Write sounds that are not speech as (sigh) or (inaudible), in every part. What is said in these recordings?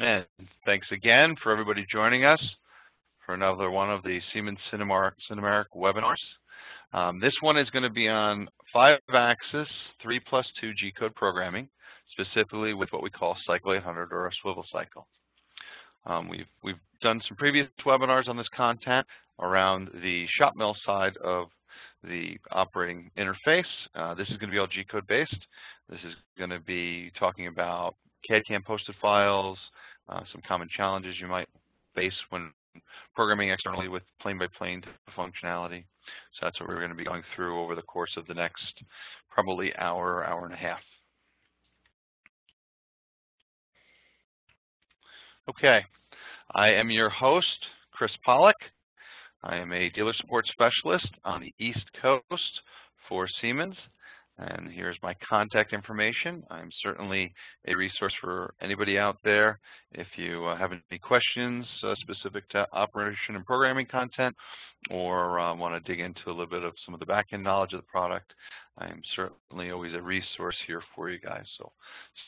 And thanks again for everybody joining us for another one of the Siemens Sinumerik webinars. Um, this one is going to be on five-axis 3 plus 2 G-code programming, specifically with what we call Cycle 800 or a swivel cycle. Um, we've, we've done some previous webinars on this content around the ShopMill side of the operating interface. Uh, this is going to be all G-code based. This is going to be talking about CAD-CAM posted files, uh, some common challenges you might face when programming externally with plane-by-plane -plane functionality. So that's what we're going to be going through over the course of the next probably hour, or hour and a half. Okay, I am your host, Chris Pollock. I am a dealer support specialist on the East Coast for Siemens. And here's my contact information. I'm certainly a resource for anybody out there. If you uh, have any questions uh, specific to operation and programming content or uh, want to dig into a little bit of some of the back-end knowledge of the product, I'm certainly always a resource here for you guys. So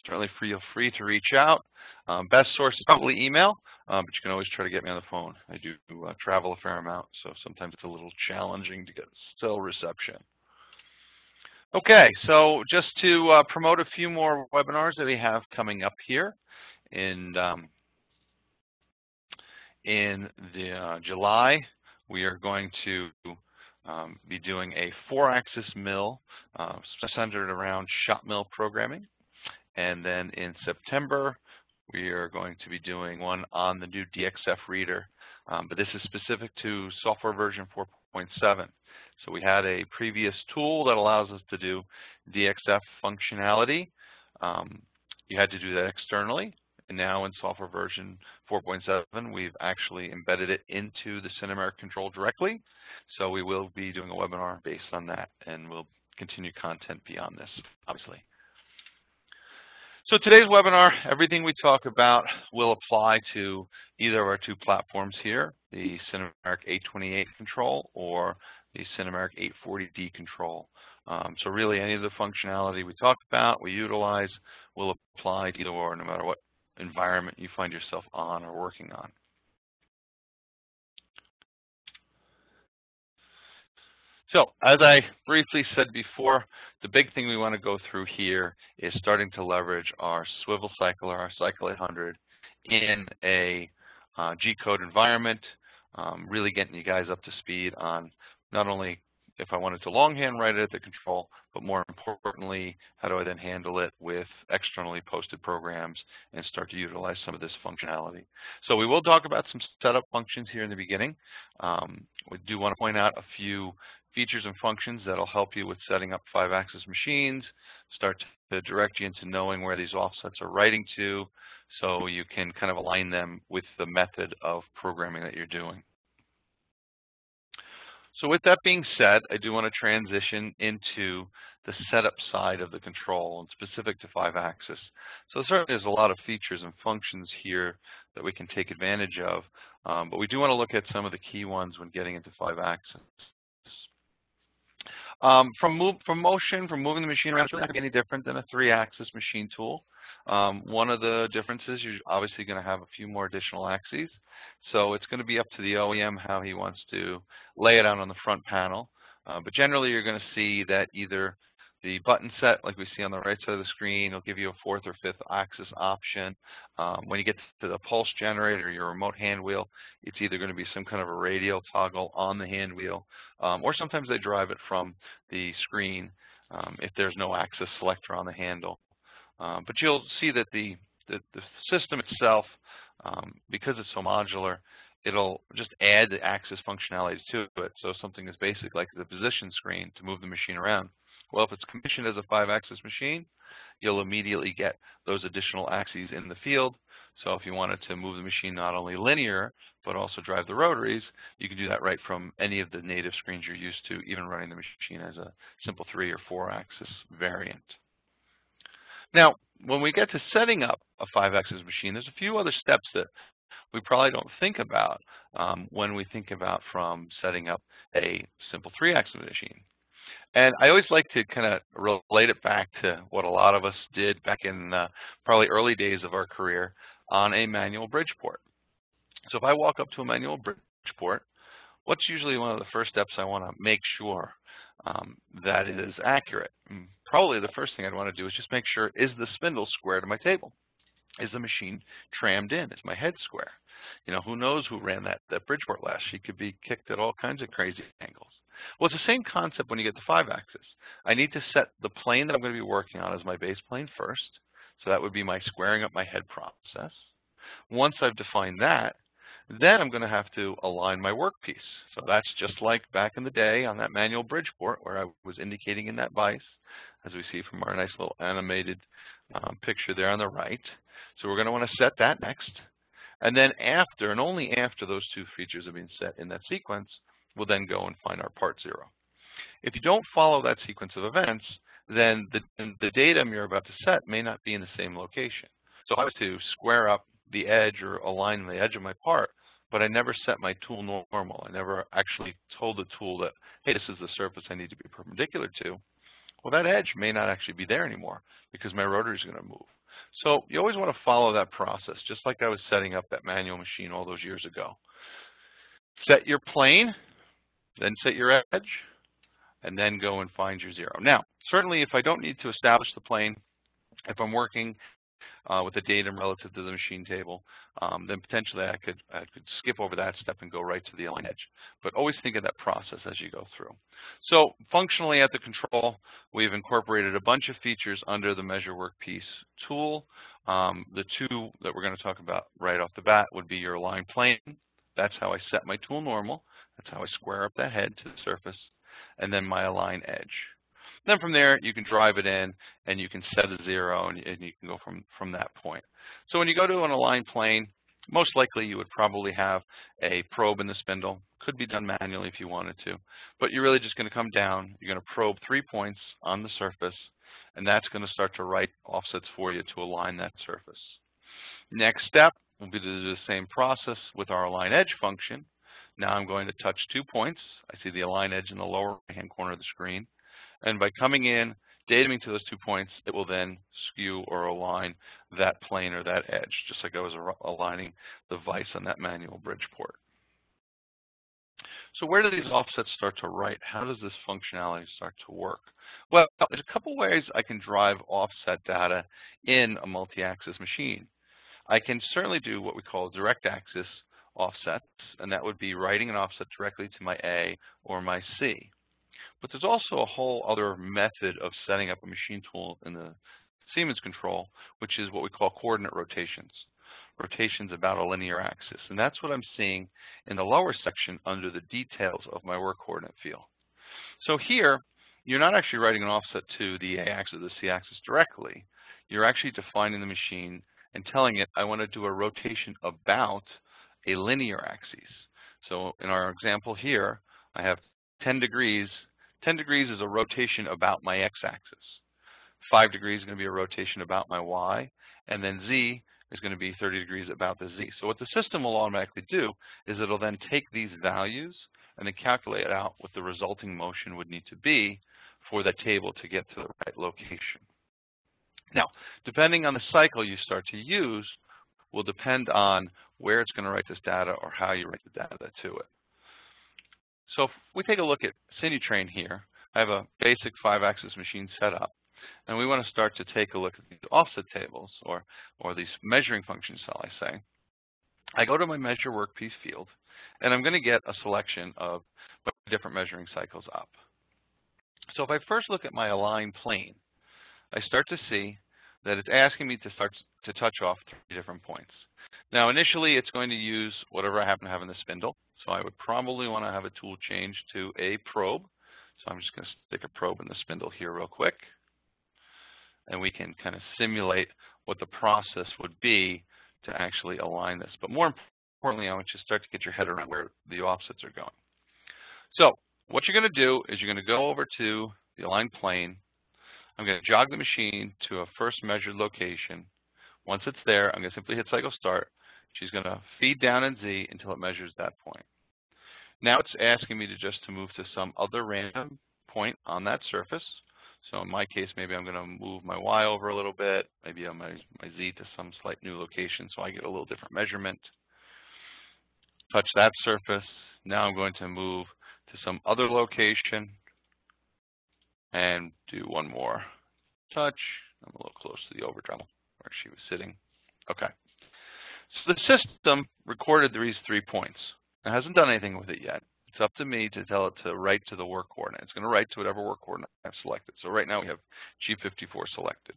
certainly feel free to reach out. Um, best source is probably email, uh, but you can always try to get me on the phone. I do uh, travel a fair amount, so sometimes it's a little challenging to get cell reception. Okay, so just to uh, promote a few more webinars that we have coming up here in um, in the uh, July, we are going to um, be doing a four-axis mill uh, centered around ShopMill programming. And then in September, we are going to be doing one on the new DXF reader. Um, but this is specific to software version 4.7. So we had a previous tool that allows us to do DXF functionality. Um, you had to do that externally. And now in software version 4.7, we've actually embedded it into the Sinumerik control directly. So we will be doing a webinar based on that, and we'll continue content beyond this, obviously. So today's webinar, everything we talk about will apply to either of our two platforms here, the Sinumerik 828 control or the Sinumerik 840D control. Um, so really any of the functionality we talk about, we utilize, will apply to either or no matter what environment you find yourself on or working on. So as I briefly said before, the big thing we want to go through here is starting to leverage our swivel cycle or our cycle 800 in a uh, G-code environment, um, really getting you guys up to speed on not only if I wanted to longhand write it at the control, but more importantly, how do I then handle it with externally posted programs and start to utilize some of this functionality. So we will talk about some setup functions here in the beginning. Um, we do want to point out a few features and functions that'll help you with setting up five-axis machines, start to direct you into knowing where these offsets are writing to, so you can kind of align them with the method of programming that you're doing. So with that being said, I do want to transition into the setup side of the control and specific to five axis. So certainly there's a lot of features and functions here that we can take advantage of, um, but we do want to look at some of the key ones when getting into five axis. Um, from, from motion, from moving the machine around, it's really not any different than a three-axis machine tool. Um, one of the differences, you're obviously going to have a few more additional axes. So it's going to be up to the OEM how he wants to lay it out on the front panel. Uh, but generally, you're going to see that either the button set, like we see on the right side of the screen, will give you a fourth or fifth axis option. Um, when you get to the pulse generator, your remote hand wheel, it's either going to be some kind of a radial toggle on the hand wheel, um, or sometimes they drive it from the screen um, if there's no axis selector on the handle. Um, but you'll see that the, the, the system itself, um, because it's so modular, it'll just add the axis functionalities to it. So something as basic like the position screen to move the machine around. Well, if it's commissioned as a five-axis machine, you'll immediately get those additional axes in the field. So if you wanted to move the machine not only linear, but also drive the rotaries, you can do that right from any of the native screens you're used to, even running the machine as a simple three or four axis variant. Now, when we get to setting up a five-axis machine, there's a few other steps that we probably don't think about um, when we think about from setting up a simple three-axis machine. And I always like to kind of relate it back to what a lot of us did back in probably early days of our career. on a manual Bridgeport. So if I walk up to a manual Bridgeport, what's usually one of the first steps I want to make sure um, that it is accurate? Probably the first thing I'd want to do is just make sure, is the spindle square to my table? Is the machine trammed in? Is my head square? You know, who knows who ran that, that Bridgeport last? She could be kicked at all kinds of crazy angles. Well, it's the same concept when you get to five axis. I need to set the plane that I'm going to be working on as my base plane first. So that would be my squaring up my head process. Once I've defined that, then I'm going to have to align my workpiece. So that's just like back in the day on that manual Bridgeport where I was indicating in that vise, as we see from our nice little animated um, picture there on the right. So we're going to want to set that next. And then after, and only after those two features have been set in that sequence, we'll then go and find our part zero. If you don't follow that sequence of events, then the, the datum you're about to set may not be in the same location. So I was to square up the edge or align the edge of my part, but I never set my tool normal. I never actually told the tool that, hey, this is the surface I need to be perpendicular to. Well, that edge may not actually be there anymore because my rotor is going to move. So you always want to follow that process, just like I was setting up that manual machine all those years ago. Set your plane, then set your edge, and then go and find your zero. Now, certainly if I don't need to establish the plane, if I'm working uh, with the datum relative to the machine table, um, then potentially I could, I could skip over that step and go right to the align edge. But always think of that process as you go through. So functionally at the control, we've incorporated a bunch of features under the Measure Workpiece tool. Um, the two that we're going to talk about right off the bat would be your align plane. That's how I set my tool normal. That's how I square up that head to the surface. And then my align edge. Then from there, you can drive it in, and you can set a zero, and, and you can go from, from that point. So when you go to an aligned plane, most likely you would probably have a probe in the spindle. Could be done manually if you wanted to. But you're really just going to come down. You're going to probe three points on the surface, and that's going to start to write offsets for you to align that surface. Next step will be to do the same process with our align edge function. Now I'm going to touch two points. I see the align edge in the lower right-hand corner of the screen. And by coming in, datuming to those two points, it will then skew or align that plane or that edge, just like I was aligning the vise on that manual Bridgeport. So where do these offsets start to write? How does this functionality start to work? Well, there's a couple ways I can drive offset data in a multi-axis machine. I can certainly do what we call direct axis offsets, and that would be writing an offset directly to my A or my C. But there's also a whole other method of setting up a machine tool in the Siemens control, which is what we call coordinate rotations. Rotations about a linear axis. And that's what I'm seeing in the lower section under the details of my work coordinate field. So here, you're not actually writing an offset to the A-axis or the C-axis directly. You're actually defining the machine and telling it, I want to do a rotation about a linear axis. So in our example here, I have 10 degrees 10 degrees is a rotation about my x-axis. 5 degrees is going to be a rotation about my y, and then z is going to be 30 degrees about the z. So what the system will automatically do is it'll then take these values and then calculate out what the resulting motion would need to be for that table to get to the right location. Now, depending on the cycle you start to use will depend on where it's going to write this data or how you write the data to it. So if we take a look at Sinutrain here, I have a basic five-axis machine set up, and we want to start to take a look at these offset tables, or, or these measuring functions, shall I say. I go to my measure workpiece field, and I'm going to get a selection of different measuring cycles up. So if I first look at my align plane, I start to see that it's asking me to start to touch off three different points. Now initially it's going to use whatever I happen to have in the spindle. So I would probably want to have a tool change to a probe. So I'm just going to stick a probe in the spindle here real quick. And we can kind of simulate what the process would be to actually align this. But more importantly, I want you to start to get your head around where the offsets are going. So what you're going to do is you're going to go over to the align plane. I'm going to jog the machine to a first measured location. Once it's there, I'm going to simply hit cycle start. She's going to feed down in Z until it measures that point. Now it's asking me to just to move to some other random point on that surface. So in my case, maybe I'm going to move my Y over a little bit, maybe on my, my Z to some slight new location so I get a little different measurement. Touch that surface. Now I'm going to move to some other location and do one more touch. I'm a little close to the overdrive where she was sitting. Okay. So the system recorded these three points. It hasn't done anything with it yet. It's up to me to tell it to write to the work coordinate. It's going to write to whatever work coordinate I've selected. So right now we have G54 selected.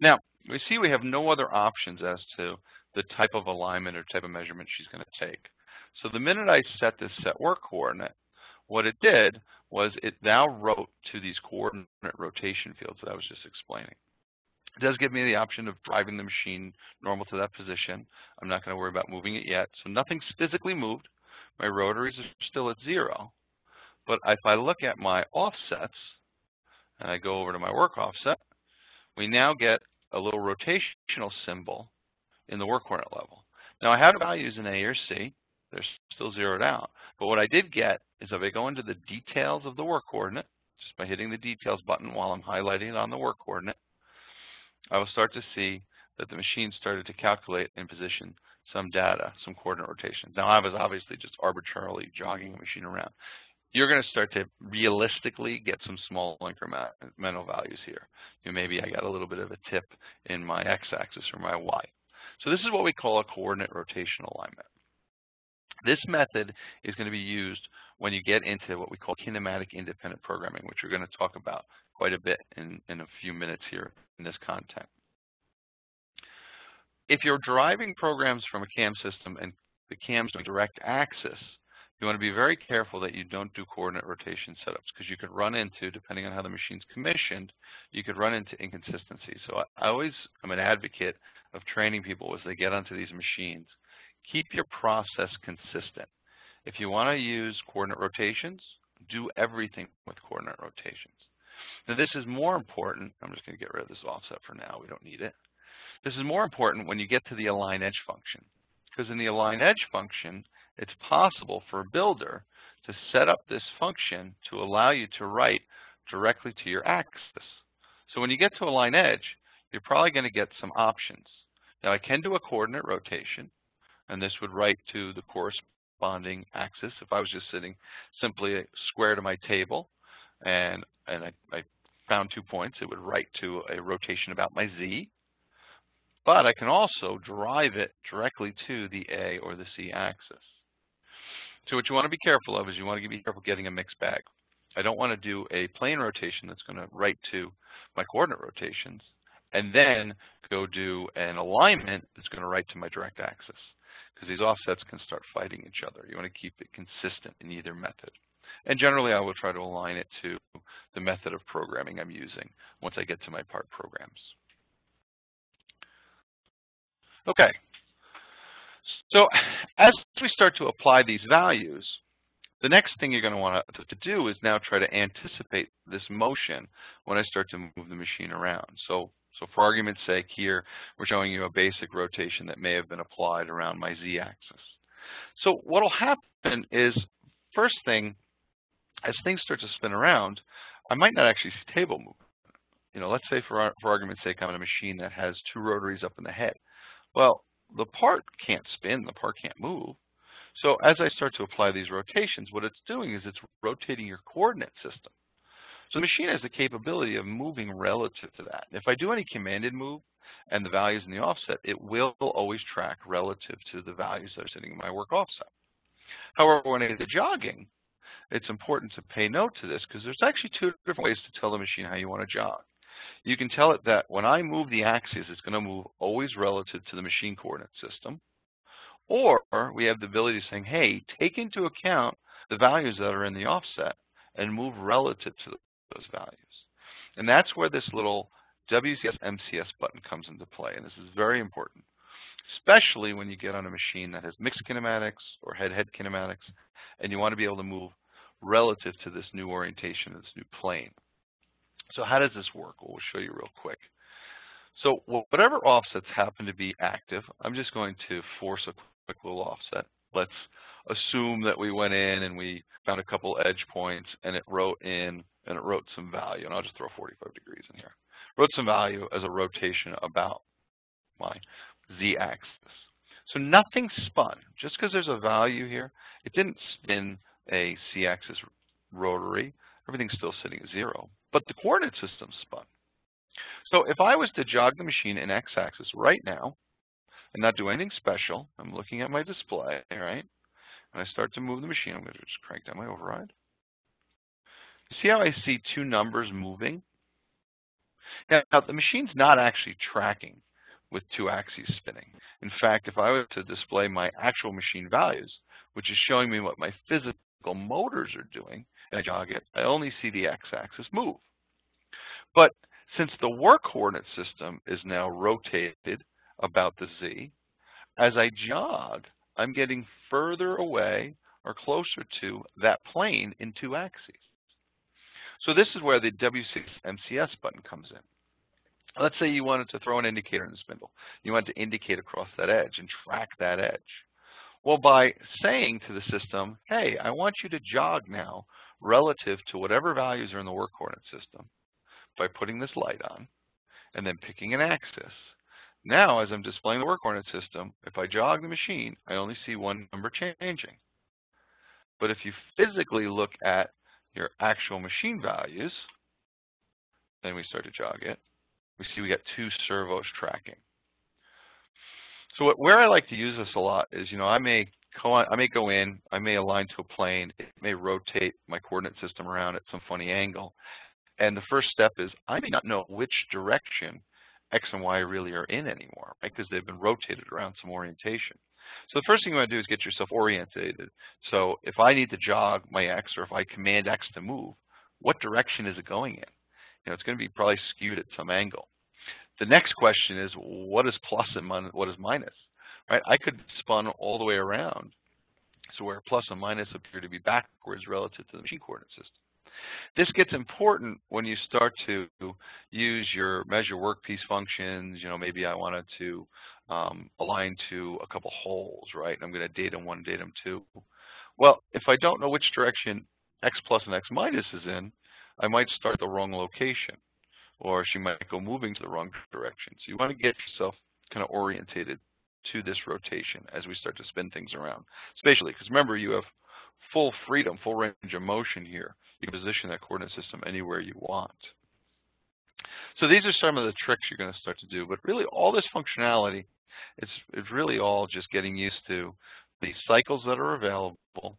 Now, we see we have no other options as to the type of alignment or type of measurement she's going to take. So the minute I set this set work coordinate, what it did was it now wrote to these coordinate rotation fields that I was just explaining. It does give me the option of driving the machine normal to that position. I'm not going to worry about moving it yet. So nothing's physically moved. My rotaries are still at zero. But if I look at my offsets, and I go over to my work offset, we now get a little rotational symbol in the work coordinate level. Now I have values in A or C. They're still zeroed out. But what I did get is if I go into the details of the work coordinate, just by hitting the details button while I'm highlighting it on the work coordinate, I will start to see that the machine started to calculate and position some data, some coordinate rotations. Now I was obviously just arbitrarily jogging the machine around. You're going to start to realistically get some small incremental values here. You know, maybe I got a little bit of a tip in my x-axis or my y. So this is what we call a coordinate rotation alignment. This method is going to be used when you get into what we call kinematic independent programming, which we're going to talk about quite a bit in, in a few minutes here in this content. If you're driving programs from a CAM system and the CAM's direct axis, you want to be very careful that you don't do coordinate rotation setups because you could run into, depending on how the machine's commissioned, you could run into inconsistencies. So I, I always am an advocate of training people as they get onto these machines. Keep your process consistent. If you want to use coordinate rotations, do everything with coordinate rotations. Now this is more important, I'm just going to get rid of this offset for now, we don't need it. This is more important when you get to the align edge function. Because in the align edge function, it's possible for a builder to set up this function to allow you to write directly to your axis. So when you get to align edge, you're probably going to get some options. Now I can do a coordinate rotation, and this would write to the corresponding axis. If I was just sitting simply uh, square to my table, and and I, I found two points, it would write to a rotation about my z. But I can also drive it directly to the A or the C axis. So what you want to be careful of is you want to be careful getting a mixed bag. I don't want to do a plane rotation that's going to write to my coordinate rotations and then go do an alignment that's going to write to my direct axis because these offsets can start fighting each other. You want to keep it consistent in either method. And generally, I will try to align it to the method of programming I'm using once I get to my part programs. Okay. So as we start to apply these values, the next thing you're going to want to, do is now try to anticipate this motion when I start to move the machine around. So, so for argument's sake here, we're showing you a basic rotation that may have been applied around my z-axis. So what will happen is, first thing, as things start to spin around, I might not actually see table movement. You know, let's say for, for argument's sake, I'm in a machine that has two rotaries up in the head. Well, the part can't spin, the part can't move. So as I start to apply these rotations, what it's doing is it's rotating your coordinate system. So the machine has the capability of moving relative to that. If I do any commanded move and the values in the offset, it will always track relative to the values that are sitting in my work offset. However, when I do the jogging, it's important to pay note to this because there's actually two different ways to tell the machine how you want to jog. You can tell it that when I move the axis, it's going to move always relative to the machine coordinate system. Or we have the ability of saying, hey, take into account the values that are in the offset and move relative to those values. And that's where this little WCS MCS button comes into play. And this is very important, especially when you get on a machine that has mixed kinematics or head-head kinematics, and you want to be able to move relative to this new orientation, this new plane. So how does this work? Well, we'll show you real quick. So whatever offsets happen to be active, I'm just going to force a quick little offset. Let's assume that we went in and we found a couple edge points and it wrote in and it wrote some value. And I'll just throw 45 degrees in here. Wrote some value as a rotation about my z-axis. So nothing spun. Just because there's a value here, it didn't spin a c-axis rotary. Everything's still sitting at zero. But the coordinate system spun. So if I was to jog the machine in x-axis right now and not do anything special, I'm looking at my display, right? And I start to move the machine, I'm going to just crank down my override. See how I see two numbers moving? Now, now the machine's not actually tracking with two axes spinning. In fact, if I were to display my actual machine values, which is showing me what my physical motors are doing, and I jog it, I only see the x-axis move. But since the work coordinate system is now rotated about the z, as I jog, I'm getting further away or closer to that plane in two axes. So this is where the WCS MCS button comes in. Let's say you wanted to throw an indicator in the spindle. You wanted to indicate across that edge and track that edge. Well, by saying to the system, hey, I want you to jog now relative to whatever values are in the work coordinate system by putting this light on and then picking an axis. Now, as I'm displaying the work coordinate system, if I jog the machine, I only see one number changing. But if you physically look at your actual machine values, then we start to jog it, we see we got two servos tracking. So what, where I like to use this a lot is, you know, I may I may go in, I may align to a plane, it may rotate my coordinate system around at some funny angle. And the first step is I may not know which direction X and Y really are in anymore, right? Because they've been rotated around some orientation. So the first thing you want to do is get yourself orientated. So if I need to jog my X or if I command X to move, what direction is it going in? You know, it's going to be probably skewed at some angle. The next question is, what is plus and what is minus? Right? I could spun all the way around, so where plus and minus appear to be backwards relative to the machine coordinate system. This gets important when you start to use your measure workpiece functions. You know, maybe I wanted to um, align to a couple holes, right? And I'm going to datum one, datum two. Well, if I don't know which direction x plus and x minus is in, I might start the wrong location, or she might go moving to the wrong direction. So you want to get yourself kind of orientated to this rotation as we start to spin things around, spatially. Because remember, you have full freedom, full range of motion here. You can position that coordinate system anywhere you want. So these are some of the tricks you're going to start to do. But really, all this functionality, it's, it's really all just getting used to the cycles that are available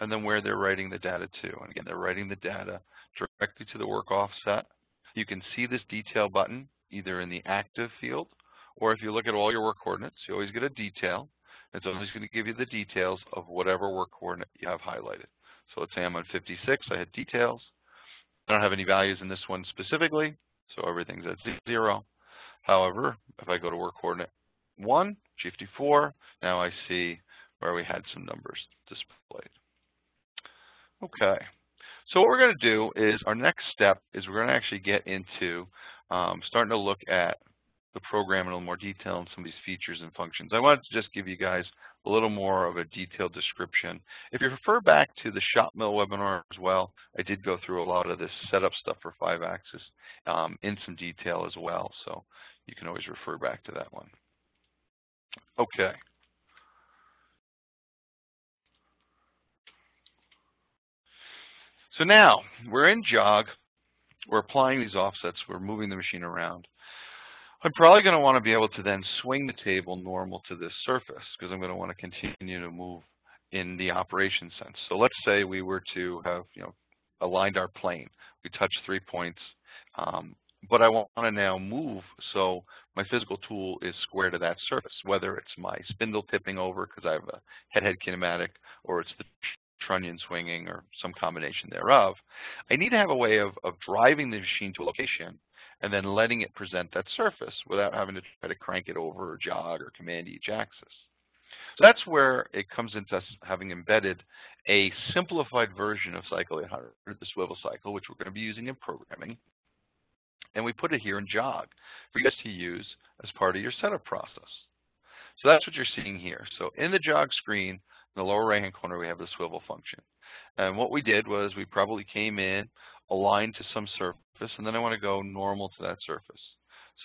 and then where they're writing the data to. And again, they're writing the data directly to the work offset. You can see this detail button either in the active field or if you look at all your work coordinates, you always get a detail. It's always going to give you the details of whatever work coordinate you have highlighted. So let's say I'm on 56, I had details. I don't have any values in this one specifically, so everything's at zero. However, if I go to work coordinate 1, G54, now I see where we had some numbers displayed. Okay. So what we're going to do is our next step is we're going to actually get into um, starting to look at the program in a little more detail and some of these features and functions. I wanted to just give you guys a little more of a detailed description. If you refer back to the ShopMill webinar as well, I did go through a lot of this setup stuff for 5-axis um, in some detail as well, so you can always refer back to that one. Okay. So now we're in jog, we're applying these offsets, we're moving the machine around. I'm probably going to want to be able to then swing the table normal to this surface because I'm going to want to continue to move in the operation sense. So let's say we were to have you know aligned our plane. We touch three points, um, but I want to now move so my physical tool is square to that surface, whether it's my spindle tipping over because I have a head-head kinematic or it's the trunnion swinging or some combination thereof, I need to have a way of, of driving the machine to a location and then letting it present that surface without having to try to crank it over or jog or command each axis. So that's where it comes into us having embedded a simplified version of Cycle 800, the swivel cycle, which we're going to be using in programming. And we put it here in jog for you guys to use as part of your setup process. So that's what you're seeing here. So in the jog screen, in the lower right-hand corner, we have the swivel function. And what we did was we probably came in, aligned to some surface, and then I want to go normal to that surface.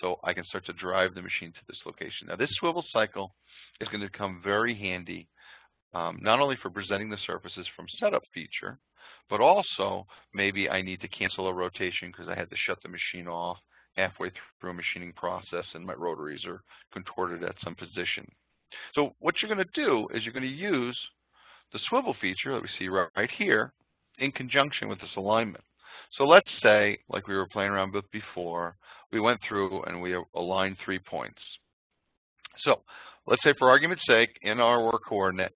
So I can start to drive the machine to this location. Now this swivel cycle is going to come very handy, um, not only for presenting the surfaces from setup feature, but also maybe I need to cancel a rotation because I had to shut the machine off halfway through a machining process and my rotaries are contorted at some position. So what you're going to do is you're going to use the swivel feature that we see right here in conjunction with this alignment. So let's say, like we were playing around with before, we went through and we aligned three points. So let's say for argument's sake, in our work coordinate,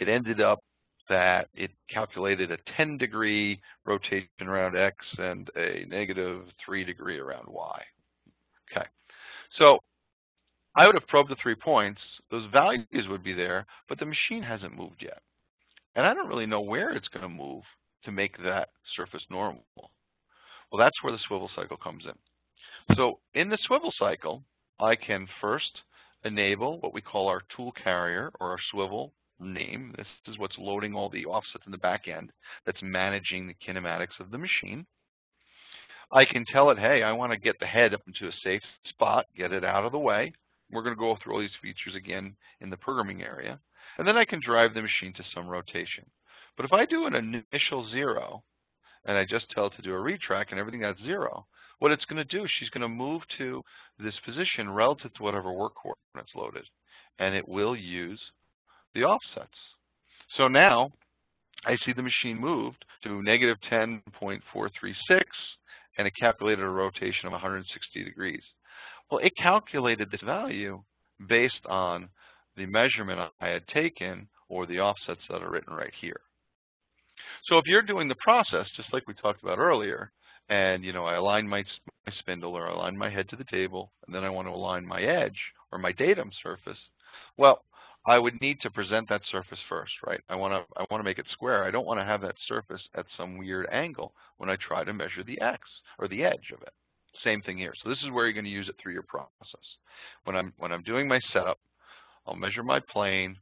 it ended up that it calculated a 10 degree rotation around X and a negative 3 degree around Y. Okay. So I would have probed the three points. Those values would be there, but the machine hasn't moved yet. And I don't really know where it's going to move to make that surface normal. Well, that's where the swivel cycle comes in. So in the swivel cycle, I can first enable what we call our tool carrier or our swivel name. This is what's loading all the offsets in the back end that's managing the kinematics of the machine. I can tell it, hey, I want to get the head up into a safe spot, get it out of the way. We're going to go through all these features again in the programming area. And then I can drive the machine to some rotation. But if I do an initial zero, and I just tell it to do a retrack and everything at zero, what it's going to do, is she's going to move to this position relative to whatever work coordinates loaded. And it will use the offsets. So now I see the machine moved to negative 10.436 and it calculated a rotation of 160 degrees. Well, it calculated this value based on the measurement I had taken or the offsets that are written right here. So if you're doing the process, just like we talked about earlier, and you know I align my, my spindle or I align my head to the table, and then I want to align my edge or my datum surface, well, I would need to present that surface first, right? I want to I want to make it square. I don't want to have that surface at some weird angle when I try to measure the x or the edge of it. Same thing here. So this is where you're going to use it through your process. When I'm when I'm doing my setup, I'll measure my plane.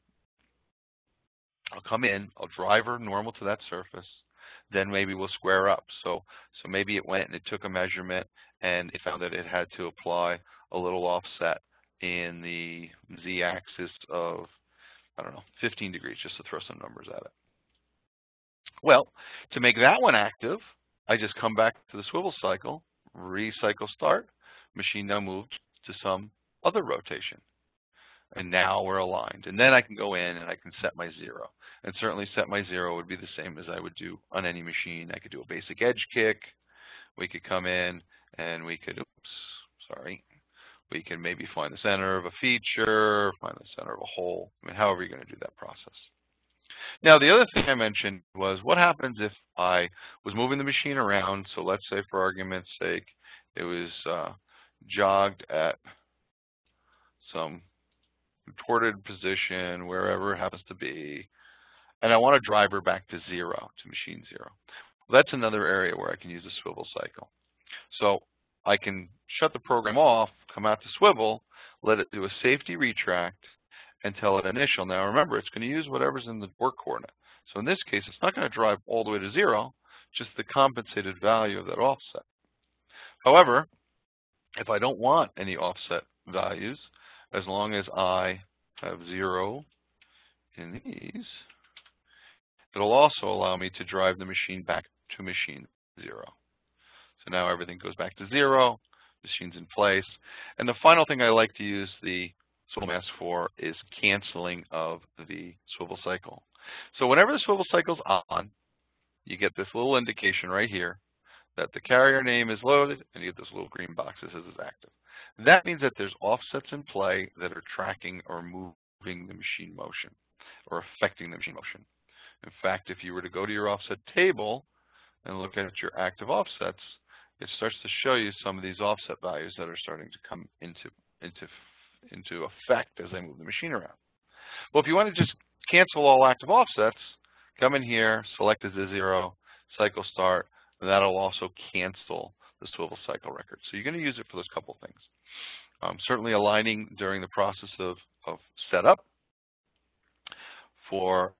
I'll come in. I'll drive her normal to that surface. Then maybe we'll square up. So so maybe it went and it took a measurement and it found that it had to apply a little offset in the z-axis of, I don't know, 15 degrees, just to throw some numbers at it. Well, to make that one active, I just come back to the swivel cycle, recycle start, machine now moved to some other rotation. And now we're aligned. And then I can go in and I can set my zero. And certainly set my zero would be the same as I would do on any machine. I could do a basic edge kick. We could come in and we could, oops, sorry, we can maybe find the center of a feature, find the center of a hole, I mean, however you're going to do that process. Now, the other thing I mentioned was what happens if I was moving the machine around. So let's say for argument's sake, it was uh, jogged at some contorted position, wherever it happens to be, and I want to drive her back to zero, to machine zero. Well, that's another area where I can use a swivel cycle. So I can shut the program off, come out to swivel, let it do a safety retract, and tell it initial. Now remember, it's going to use whatever's in the work coordinate. So in this case, it's not going to drive all the way to zero, just the compensated value of that offset. However, if I don't want any offset values, as long as I have zero in these, it'll also allow me to drive the machine back to machine zero. So now everything goes back to zero, machine's in place. And the final thing I like to use the swivel mask for is canceling of the swivel cycle. So whenever the swivel cycle's on, you get this little indication right here that the carrier name is loaded, and you get this little green box that says it's active. That means that there's offsets in play that are tracking or moving the machine motion or affecting the machine motion. In fact, if you were to go to your offset table and look at your active offsets, it starts to show you some of these offset values that are starting to come into, into, into effect as I move the machine around. Well, if you want to just cancel all active offsets, come in here, select as a zero, cycle start, and that'll also cancel the swivel cycle record. So you're going to use it for those couple things. Um, certainly aligning during the process of, of setup. for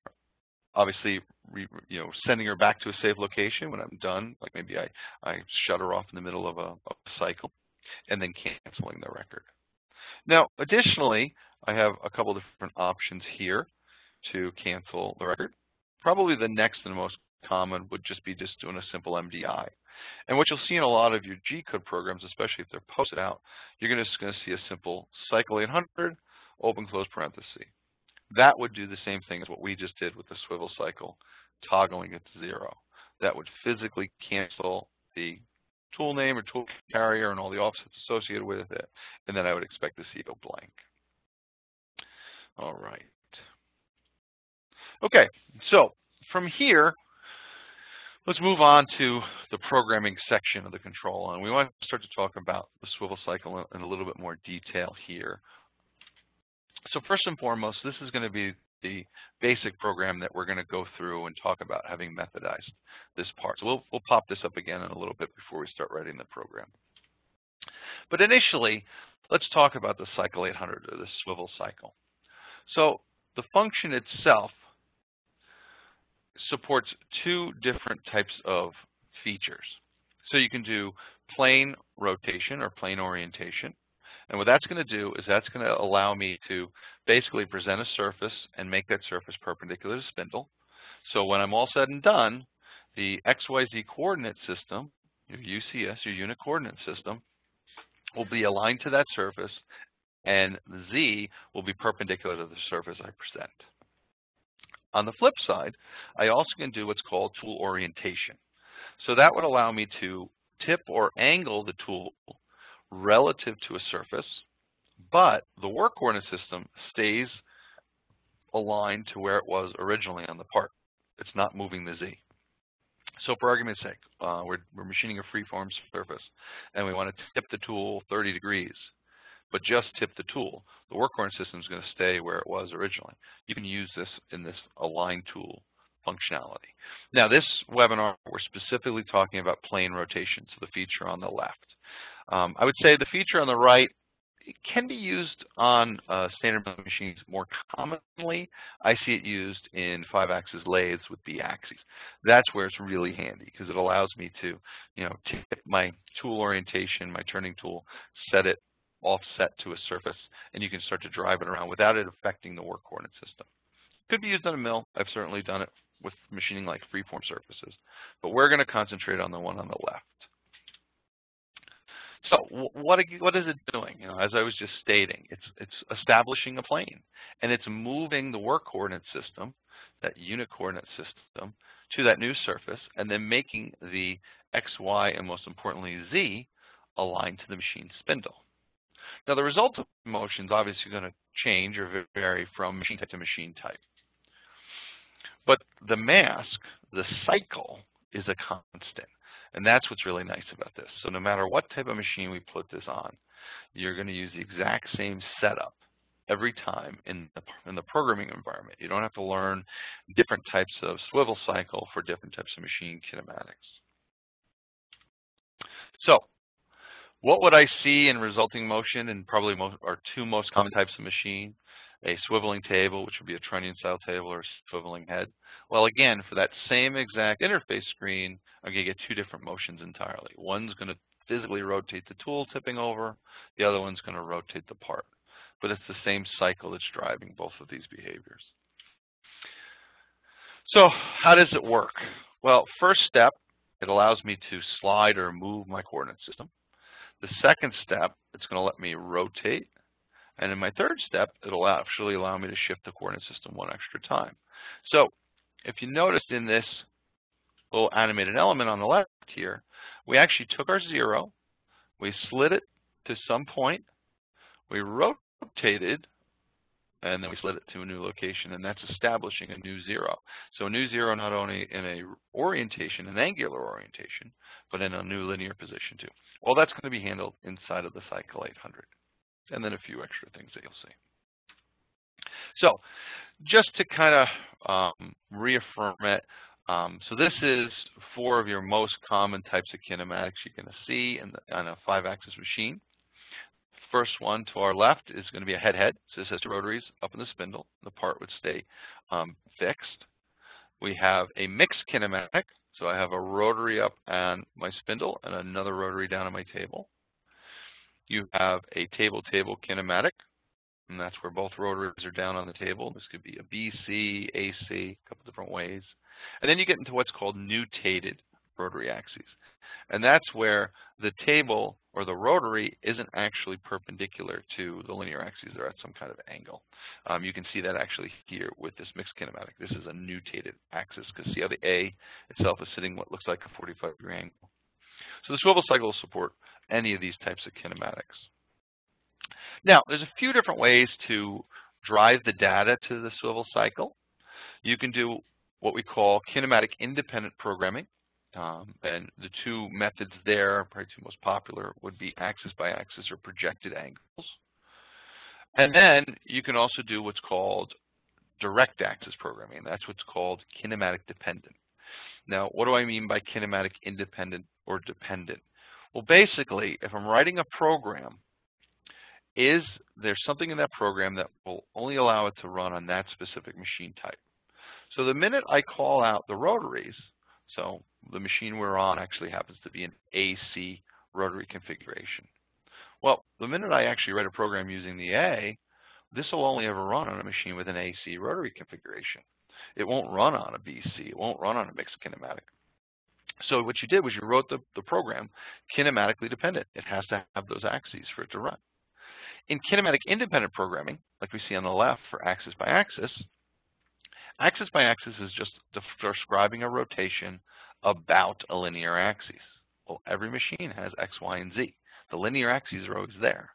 obviously re, you know sending her back to a safe location when I'm done, like maybe I, I shut her off in the middle of a, a cycle, and then canceling the record. Now, additionally, I have a couple different options here to cancel the record. Probably the next and most common would just be just doing a simple MDI. And what you'll see in a lot of your G-code programs, especially if they're posted out, you're just going to see a simple cycle 800, open close parenthesis. That would do the same thing as what we just did with the swivel cycle, toggling it to zero. That would physically cancel the tool name or tool carrier and all the offsets associated with it, and then I would expect to see go blank. All right. Okay, so from here, let's move on to the programming section of the control. And we want to start to talk about the swivel cycle in a little bit more detail here. So first and foremost, this is going to be the basic program that we're going to go through and talk about having methodized this part. So we'll, we'll pop this up again in a little bit before we start writing the program. But initially, let's talk about the cycle 800 or the swivel cycle. So the function itself supports two different types of features. So you can do plane rotation or plane orientation. And what that's going to do is that's going to allow me to basically present a surface and make that surface perpendicular to spindle. So when I'm all said and done, the XYZ coordinate system, your UCS, your unit coordinate system, will be aligned to that surface and Z will be perpendicular to the surface I present. On the flip side, I also can do what's called tool orientation. So that would allow me to tip or angle the tool relative to a surface, but the work coordinate system stays aligned to where it was originally on the part. It's not moving the Z. So for argument's sake, uh, we're, we're machining a freeform surface, and we want to tip the tool 30 degrees but just tip the tool. The work coordinate system is going to stay where it was originally. You can use this in this align tool functionality. Now this webinar, we're specifically talking about plane rotation, so the feature on the left. Um, I would say the feature on the right can be used on uh, standard machines more commonly. I see it used in five-axis lathes with B-axes. That's where it's really handy because it allows me to, you know, tip my tool orientation, my turning tool, set it offset to a surface, and you can start to drive it around without it affecting the work coordinate system. Could be used on a mill. I've certainly done it with machining like freeform surfaces, but we're going to concentrate on the one on the left. So what what is it doing? You know, as I was just stating, it's it's establishing a plane, and it's moving the work coordinate system, that unit coordinate system, to that new surface, and then making the x, y, and most importantly z aligned to the machine spindle. Now the result of motion is obviously going to change or vary from machine type to machine type. But the mask, the cycle, is a constant. And that's what's really nice about this. So no matter what type of machine we put this on, you're going to use the exact same setup every time in the, in the programming environment. You don't have to learn different types of swivel cycle for different types of machine kinematics. So what would I see in resulting motion in probably most, our two most common types of machine? A swiveling table, which would be a trunnion style table or a swiveling head. Well, again, for that same exact interface screen, I'm to get two different motions entirely. One's going to physically rotate the tool tipping over. The other one's going to rotate the part. But it's the same cycle that's driving both of these behaviors. So how does it work? Well, first step, it allows me to slide or move my coordinate system. The second step, it's going to let me rotate. And in my third step, it'll actually allow me to shift the coordinate system one extra time. So if you noticed in this little animated element on the left here, we actually took our zero, we slid it to some point, we rotated and then we slid it to a new location, and that's establishing a new zero. So a new zero not only in a orientation, an angular orientation, but in a new linear position too. Well, that's going to be handled inside of the cycle 800, and then a few extra things that you'll see. So just to kind of um, reaffirm it, um, so this is four of your most common types of kinematics you're going to see in the, on a five-axis machine. First one to our left is going to be a head-head. So this has two rotaries up in the spindle. The part would stay um, fixed. We have a mixed kinematic. So I have a rotary up on my spindle and another rotary down on my table. You have a table-table kinematic, and that's where both rotaries are down on the table. This could be a BC, AC, a couple different ways. And then you get into what's called nutated rotary axes. And that's where the table or the rotary isn't actually perpendicular to the linear axes. They're at some kind of angle. Um, you can see that actually here with this mixed kinematic. This is a nutated axis because see how the A itself is sitting what looks like a 45 degree angle. So the swivel cycle will support any of these types of kinematics. Now, there's a few different ways to drive the data to the swivel cycle. You can do what we call kinematic independent programming. Um, and the two methods there, probably two most popular, would be axis by axis or projected angles. And then you can also do what's called direct axis programming. That's what's called kinematic dependent. Now, what do I mean by kinematic independent or dependent? Well, basically, if I'm writing a program, is there something in that program that will only allow it to run on that specific machine type? So the minute I call out the rotaries, so the machine we're on actually happens to be an AC rotary configuration. Well, the minute I actually write a program using the A, this will only ever run on a machine with an AC rotary configuration. It won't run on a BC. It won't run on a mixed kinematic. So what you did was you wrote the, the program kinematically dependent. It has to have those axes for it to run. In kinematic independent programming, like we see on the left for axis by axis, axis by axis is just describing a rotation about a linear axis. Well, every machine has X, Y, and Z. The linear axes are always there.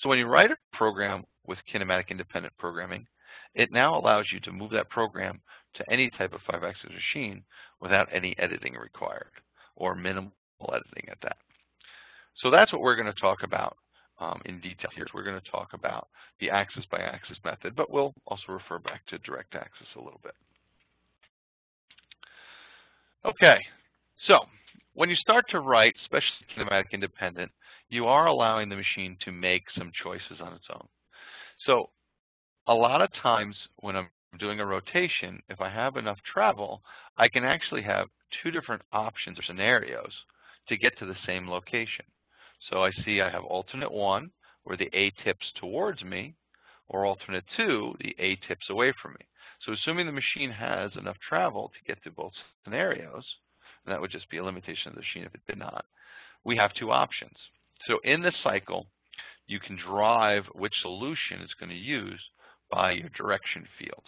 So when you write a program with kinematic independent programming, it now allows you to move that program to any type of five-axis machine without any editing required or minimal editing at that. So that's what we're going to talk about um, in detail here. We're going to talk about the axis by axis method, but we'll also refer back to direct axis a little bit. Okay, so when you start to write, especially kinematic independent, you are allowing the machine to make some choices on its own. So a lot of times when I'm doing a rotation, if I have enough travel, I can actually have two different options or scenarios to get to the same location. So I see I have alternate one, where the A tips towards me, or alternate two, the A tips away from me. So assuming the machine has enough travel to get to both scenarios, and that would just be a limitation of the machine if it did not, we have two options. So in this cycle, you can drive which solution it's going to use by your direction field.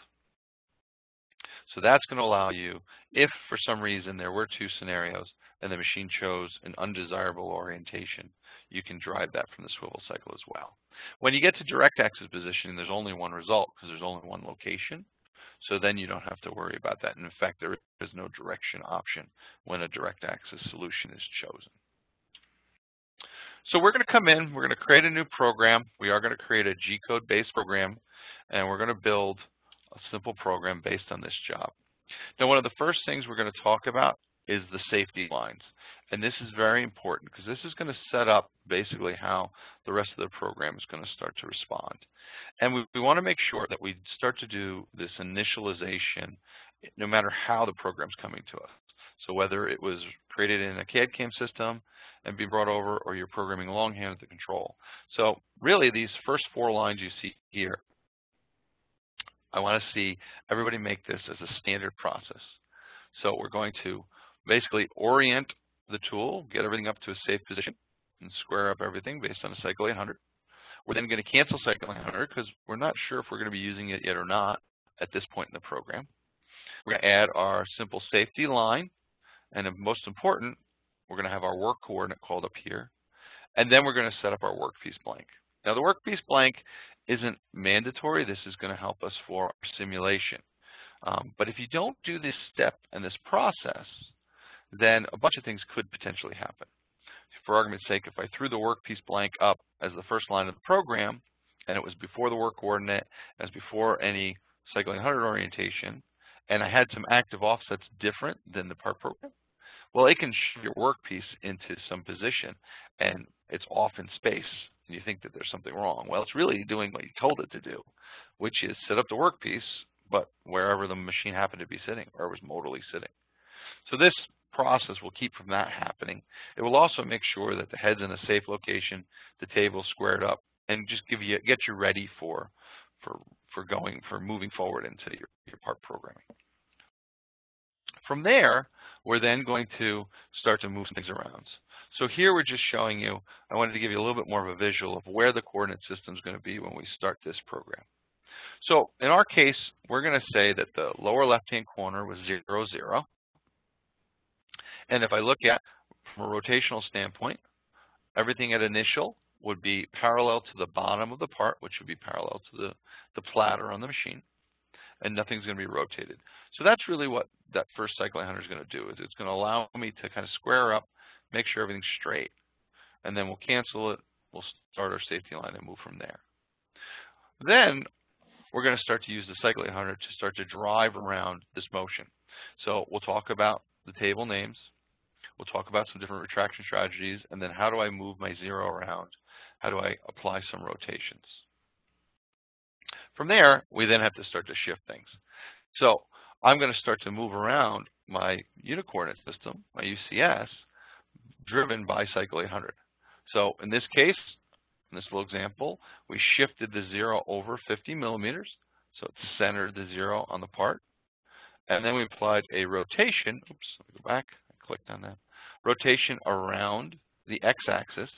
So that's going to allow you, if for some reason there were two scenarios and the machine chose an undesirable orientation, you can drive that from the swivel cycle as well. When you get to direct axis positioning, there's only one result because there's only one location. So then you don't have to worry about that. And in fact, there is no direction option when a direct axis solution is chosen. So we're going to come in, we're going to create a new program. We are going to create a G-code based program, and we're going to build a simple program based on this job. Now, one of the first things we're going to talk about is the safety lines. And this is very important because this is going to set up basically how the rest of the program is going to start to respond. And we, we want to make sure that we start to do this initialization no matter how the program is coming to us. So whether it was created in a CAD-CAM system and be brought over or you're programming longhand at the control. So really these first four lines you see here, I want to see everybody make this as a standard process. So we're going to basically orient the tool, get everything up to a safe position, and square up everything based on a cycle 800. We're then going to cancel cycle 800 because we're not sure if we're going to be using it yet or not at this point in the program. We're going to add our simple safety line, and most important, we're going to have our work coordinate called up here, and then we're going to set up our workpiece blank. Now the workpiece blank isn't mandatory. This is going to help us for our simulation. Um, but if you don't do this step and this process, then a bunch of things could potentially happen. For argument's sake, if I threw the workpiece blank up as the first line of the program, and it was before the work coordinate, as before any cycle 800 orientation, and I had some active offsets different than the part program, well, it can shift your workpiece into some position, and it's off in space, and you think that there's something wrong. Well, it's really doing what you told it to do, which is set up the workpiece, but wherever the machine happened to be sitting, or was modally sitting. So this process will keep from that happening. It will also make sure that the head's in a safe location, the table's squared up, and just give you get you ready for for for going for moving forward into your, your part programming. From there, we're then going to start to move things around. So here we're just showing you, I wanted to give you a little bit more of a visual of where the coordinate system is going to be when we start this program. So in our case, we're going to say that the lower left-hand corner was 0, 0. And if I look at, from a rotational standpoint, everything at initial would be parallel to the bottom of the part, which would be parallel to the, the platter on the machine, and nothing's going to be rotated. So that's really what that first cycle 800 is going to do, is it's going to allow me to kind of square up, make sure everything's straight, and then we'll cancel it, we'll start our safety line and move from there. Then we're going to start to use the cycle 800 to start to drive around this motion. So we'll talk about the table names, we'll talk about some different retraction strategies, and then how do I move my zero around how do I apply some rotations? From there, we then have to start to shift things. So I'm going to start to move around my unit coordinate system, my UCS, driven by cycle 800. So in this case, in this little example, we shifted the zero over 50 millimeters. So it centered the zero on the part. And then we applied a rotation. Oops, let me go back. Clicked on that. Rotation around the x-axis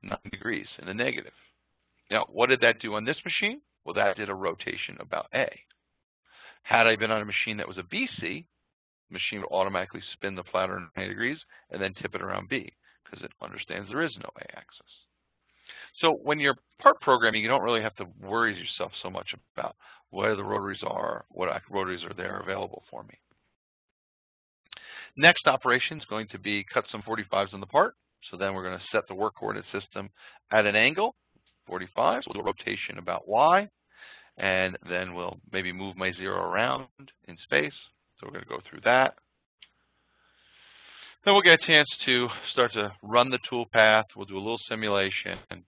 90 degrees in the negative. Now, what did that do on this machine? Well, that did a rotation about A. Had I been on a machine that was a BC, the machine would automatically spin the platter 90 degrees and then tip it around B because it understands there is no A axis. So when you're part programming, you don't really have to worry yourself so much about where the rotaries are, what rotaries are there available for me. Next operation is going to be cut some 45s on the part. So then we're going to set the work coordinate system at an angle, 45, so we'll do a rotation about y, and then we'll maybe move my zero around in space. So we're going to go through that. Then we'll get a chance to start to run the tool path. We'll do a little simulation. And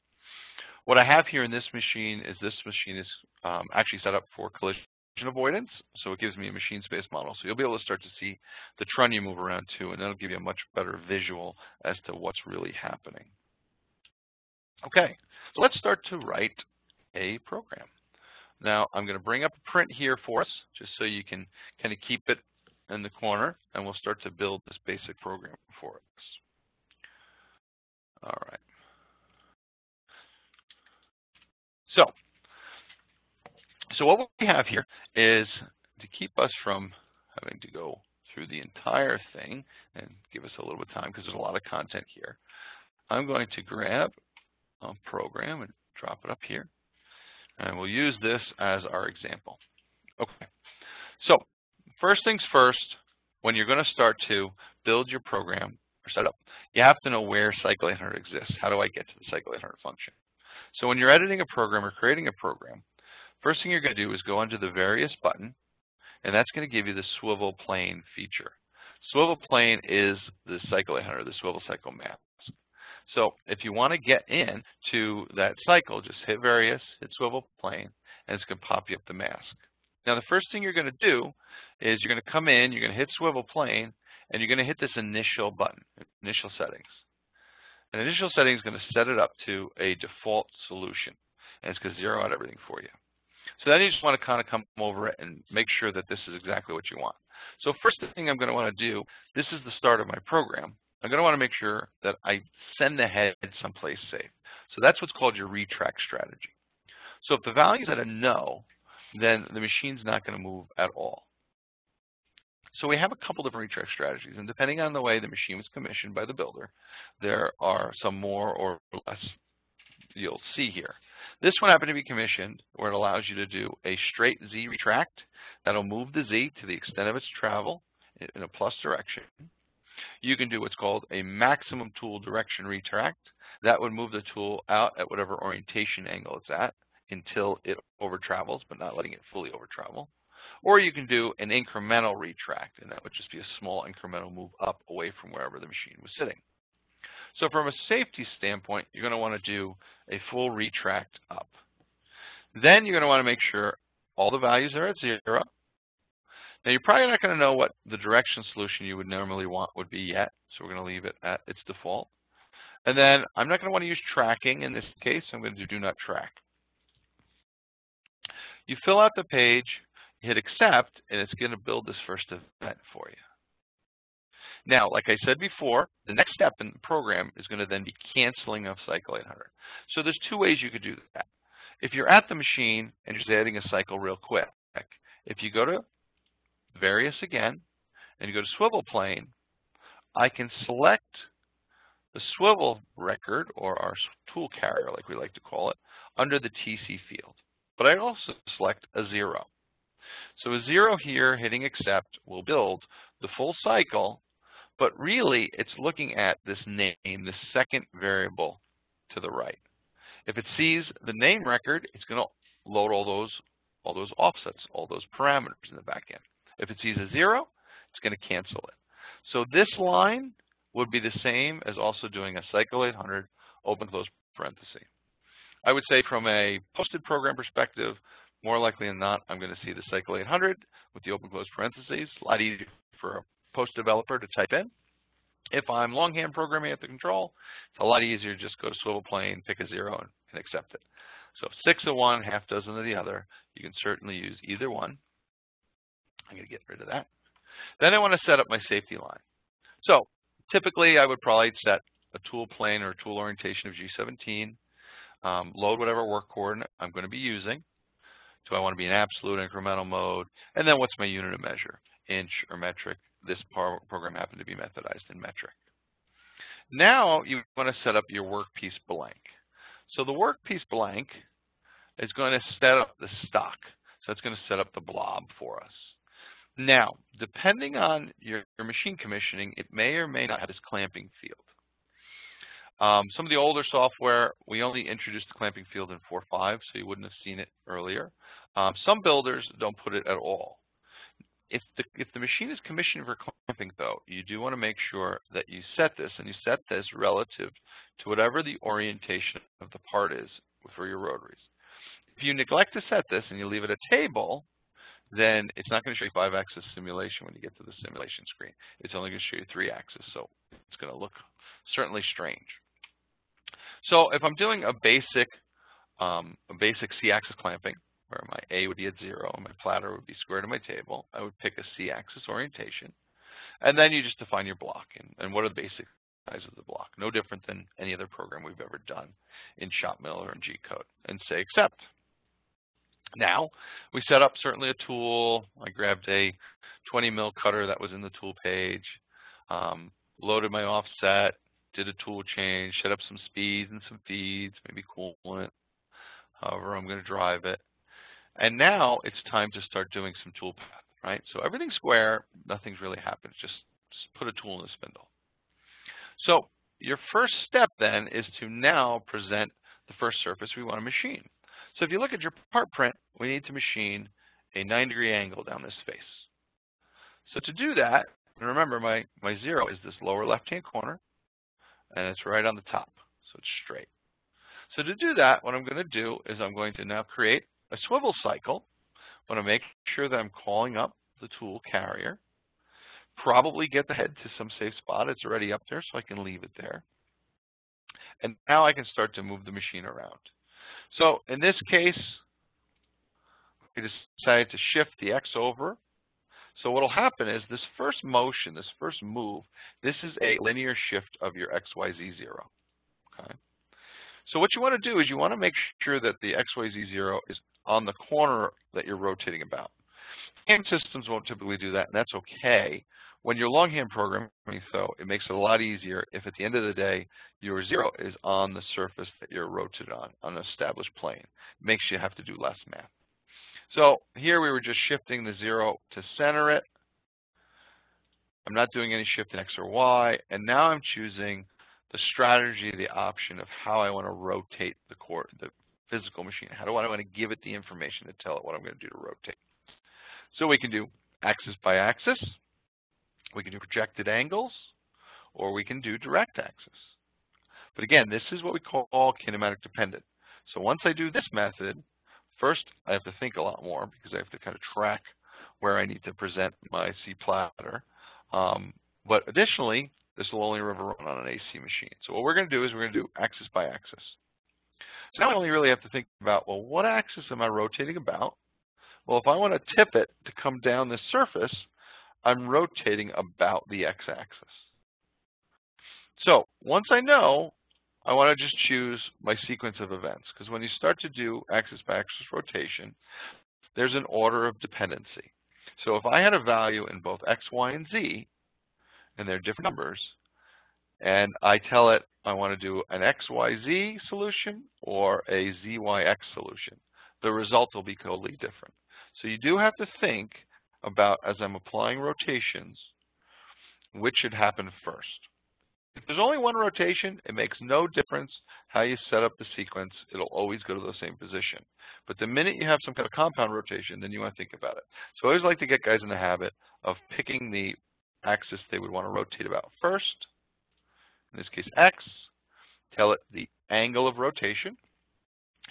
what I have here in this machine is this machine is um, actually set up for collision avoidance, so it gives me a machine space model. So you'll be able to start to see the trunnion move around too, and that'll give you a much better visual as to what's really happening. Okay, so let's start to write a program. Now I'm going to bring up a print here for us, just so you can kind of keep it in the corner, and we'll start to build this basic program for us. All right. So so what we have here is to keep us from having to go through the entire thing and give us a little bit of time because there's a lot of content here. I'm going to grab a program and drop it up here. And we'll use this as our example. Okay. So first things first, when you're going to start to build your program or set up, you have to know where Cycle 800 exists. How do I get to the Cycle 800 function? So when you're editing a program or creating a program, First thing you're going to do is go under the various button, and that's going to give you the swivel plane feature. Swivel plane is the cycle 800, the swivel cycle mask. So if you want to get in to that cycle, just hit various, hit swivel plane, and it's going to pop you up the mask. Now the first thing you're going to do is you're going to come in, you're going to hit swivel plane, and you're going to hit this initial button, initial settings. And initial settings is going to set it up to a default solution, and it's going to zero out everything for you. So then you just want to kind of come over it and make sure that this is exactly what you want. So first thing I'm going to want to do, this is the start of my program. I'm going to want to make sure that I send the head someplace safe. So that's what's called your retract strategy. So if the value is at a no, then the machine's not going to move at all. So we have a couple different retract strategies, and depending on the way the machine was commissioned by the builder, there are some more or less you'll see here. This one happened to be commissioned where it allows you to do a straight Z retract that'll move the Z to the extent of its travel in a plus direction. You can do what's called a maximum tool direction retract. That would move the tool out at whatever orientation angle it's at until it over travels, but not letting it fully over travel. Or you can do an incremental retract, and that would just be a small incremental move up away from wherever the machine was sitting. So from a safety standpoint, you're going to want to do a full retract up. Then you're going to want to make sure all the values are at zero. Now you're probably not going to know what the direction solution you would normally want would be yet, so we're going to leave it at its default. And then I'm not going to want to use tracking in this case. I'm going to do do not track. You fill out the page, hit accept, and it's going to build this first event for you. Now, like I said before, the next step in the program is going to then be canceling of cycle 800. So there's two ways you could do that. If you're at the machine and you're just adding a cycle real quick, if you go to various again, and you go to swivel plane, I can select the swivel record, or our tool carrier, like we like to call it, under the TC field. But I also select a zero. So a zero here, hitting accept, will build the full cycle, but really it's looking at this name, the second variable to the right. If it sees the name record, it's going to load all those all those offsets, all those parameters in the back end. If it sees a zero, it's going to cancel it. So this line would be the same as also doing a cycle 800 open close parenthesis. I would say from a posted program perspective, more likely than not, I'm going to see the cycle 800 with the open close parentheses. A lot easier for a post developer to type in. If I'm longhand programming at the control, it's a lot easier to just go to swivel plane, pick a zero, and, and accept it. So six of one, half dozen of the other. You can certainly use either one. I'm going to get rid of that. Then I want to set up my safety line. So typically, I would probably set a tool plane or tool orientation of G17, um, load whatever work coordinate I'm going to be using. Do I want to be in absolute incremental mode? And then what's my unit of measure, inch or metric? This program happened to be methodized in metric. Now you want to set up your workpiece blank. So the workpiece blank is going to set up the stock. So it's going to set up the blob for us. Now, depending on your, your machine commissioning, it may or may not have this clamping field. Um, some of the older software, we only introduced the clamping field in 4.5, so you wouldn't have seen it earlier. Um, some builders don't put it at all. If the, if the machine is commissioned for clamping, though, you do want to make sure that you set this, and you set this relative to whatever the orientation of the part is for your rotaries. If you neglect to set this and you leave it a table, then it's not going to show you five-axis simulation when you get to the simulation screen. It's only going to show you three-axis, so it's going to look certainly strange. So if I'm doing a basic, um, a basic C-axis clamping, where my A would be at zero and my platter would be square to my table, I would pick a C-axis orientation, and then you just define your block and, and what are the basic size of the block, no different than any other program we've ever done in ShopMill or in G-code, and say accept. Now, we set up certainly a tool. I grabbed a 20 mil cutter that was in the tool page, um, loaded my offset, did a tool change, set up some speeds and some feeds, maybe coolant, however I'm going to drive it. And now it's time to start doing some tool path, right? So everything's square, nothing's really happened. Just, just put a tool in the spindle. So your first step then is to now present the first surface we want to machine. So if you look at your part print, we need to machine a 9 degree angle down this face. So to do that, and remember my, my zero is this lower left hand corner, and it's right on the top, so it's straight. So to do that, what I'm going to do is I'm going to now create a swivel cycle. I want to make sure that I'm calling up the tool carrier. Probably get the head to some safe spot. It's already up there, so I can leave it there. And now I can start to move the machine around. So in this case, we decided to shift the X over. So what will happen is this first motion, this first move, this is a linear shift of your XYZ0. Okay. So what you want to do is you want to make sure that the XYZ0 is on the corner that you're rotating about. CAM systems won't typically do that, and that's okay. When you're longhand programming, though, it makes it a lot easier if at the end of the day, your zero is on the surface that you're rotated on, on an established plane. It makes you have to do less math. So here we were just shifting the zero to center it. I'm not doing any shift in X or Y, and now I'm choosing the strategy, the option of how I want to rotate the core, the physical machine. How do I want to give it the information to tell it what I'm going to do to rotate? So we can do axis by axis. We can do projected angles, or we can do direct axis. But again, this is what we call kinematic dependent. So once I do this method, first I have to think a lot more because I have to kind of track where I need to present my C platter. Um, but additionally, this will only ever run on an AC machine. So what we're going to do is we're going to do axis by axis. So now I only really have to think about, well, what axis am I rotating about? Well, if I want to tip it to come down this surface, I'm rotating about the x-axis. So once I know, I want to just choose my sequence of events. Because when you start to do axis by axis rotation, there's an order of dependency. So if I had a value in both x, y, and z, and they're different numbers, and I tell it I want to do an XYZ solution or a ZYX solution, the result will be totally different. So you do have to think about, as I'm applying rotations, which should happen first. If there's only one rotation, it makes no difference how you set up the sequence. It'll always go to the same position. But the minute you have some kind of compound rotation, then you want to think about it. So I always like to get guys in the habit of picking the axis they would want to rotate about first. In this case, x. Tell it the angle of rotation.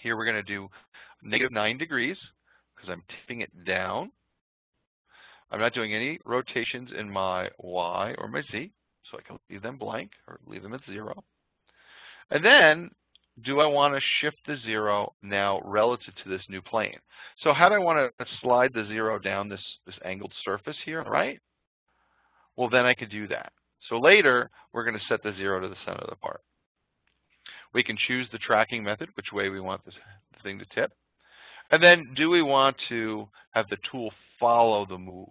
Here we're going to do negative 9 degrees because I'm tipping it down. I'm not doing any rotations in my y or my z, so I can leave them blank or leave them at 0. And then, do I want to shift the 0 now relative to this new plane? So how do I want to slide the 0 down this, this angled surface here, right? Well, then I could do that. So later, we're going to set the 0 to the center of the part. We can choose the tracking method, which way we want this thing to tip. And then do we want to have the tool follow the move?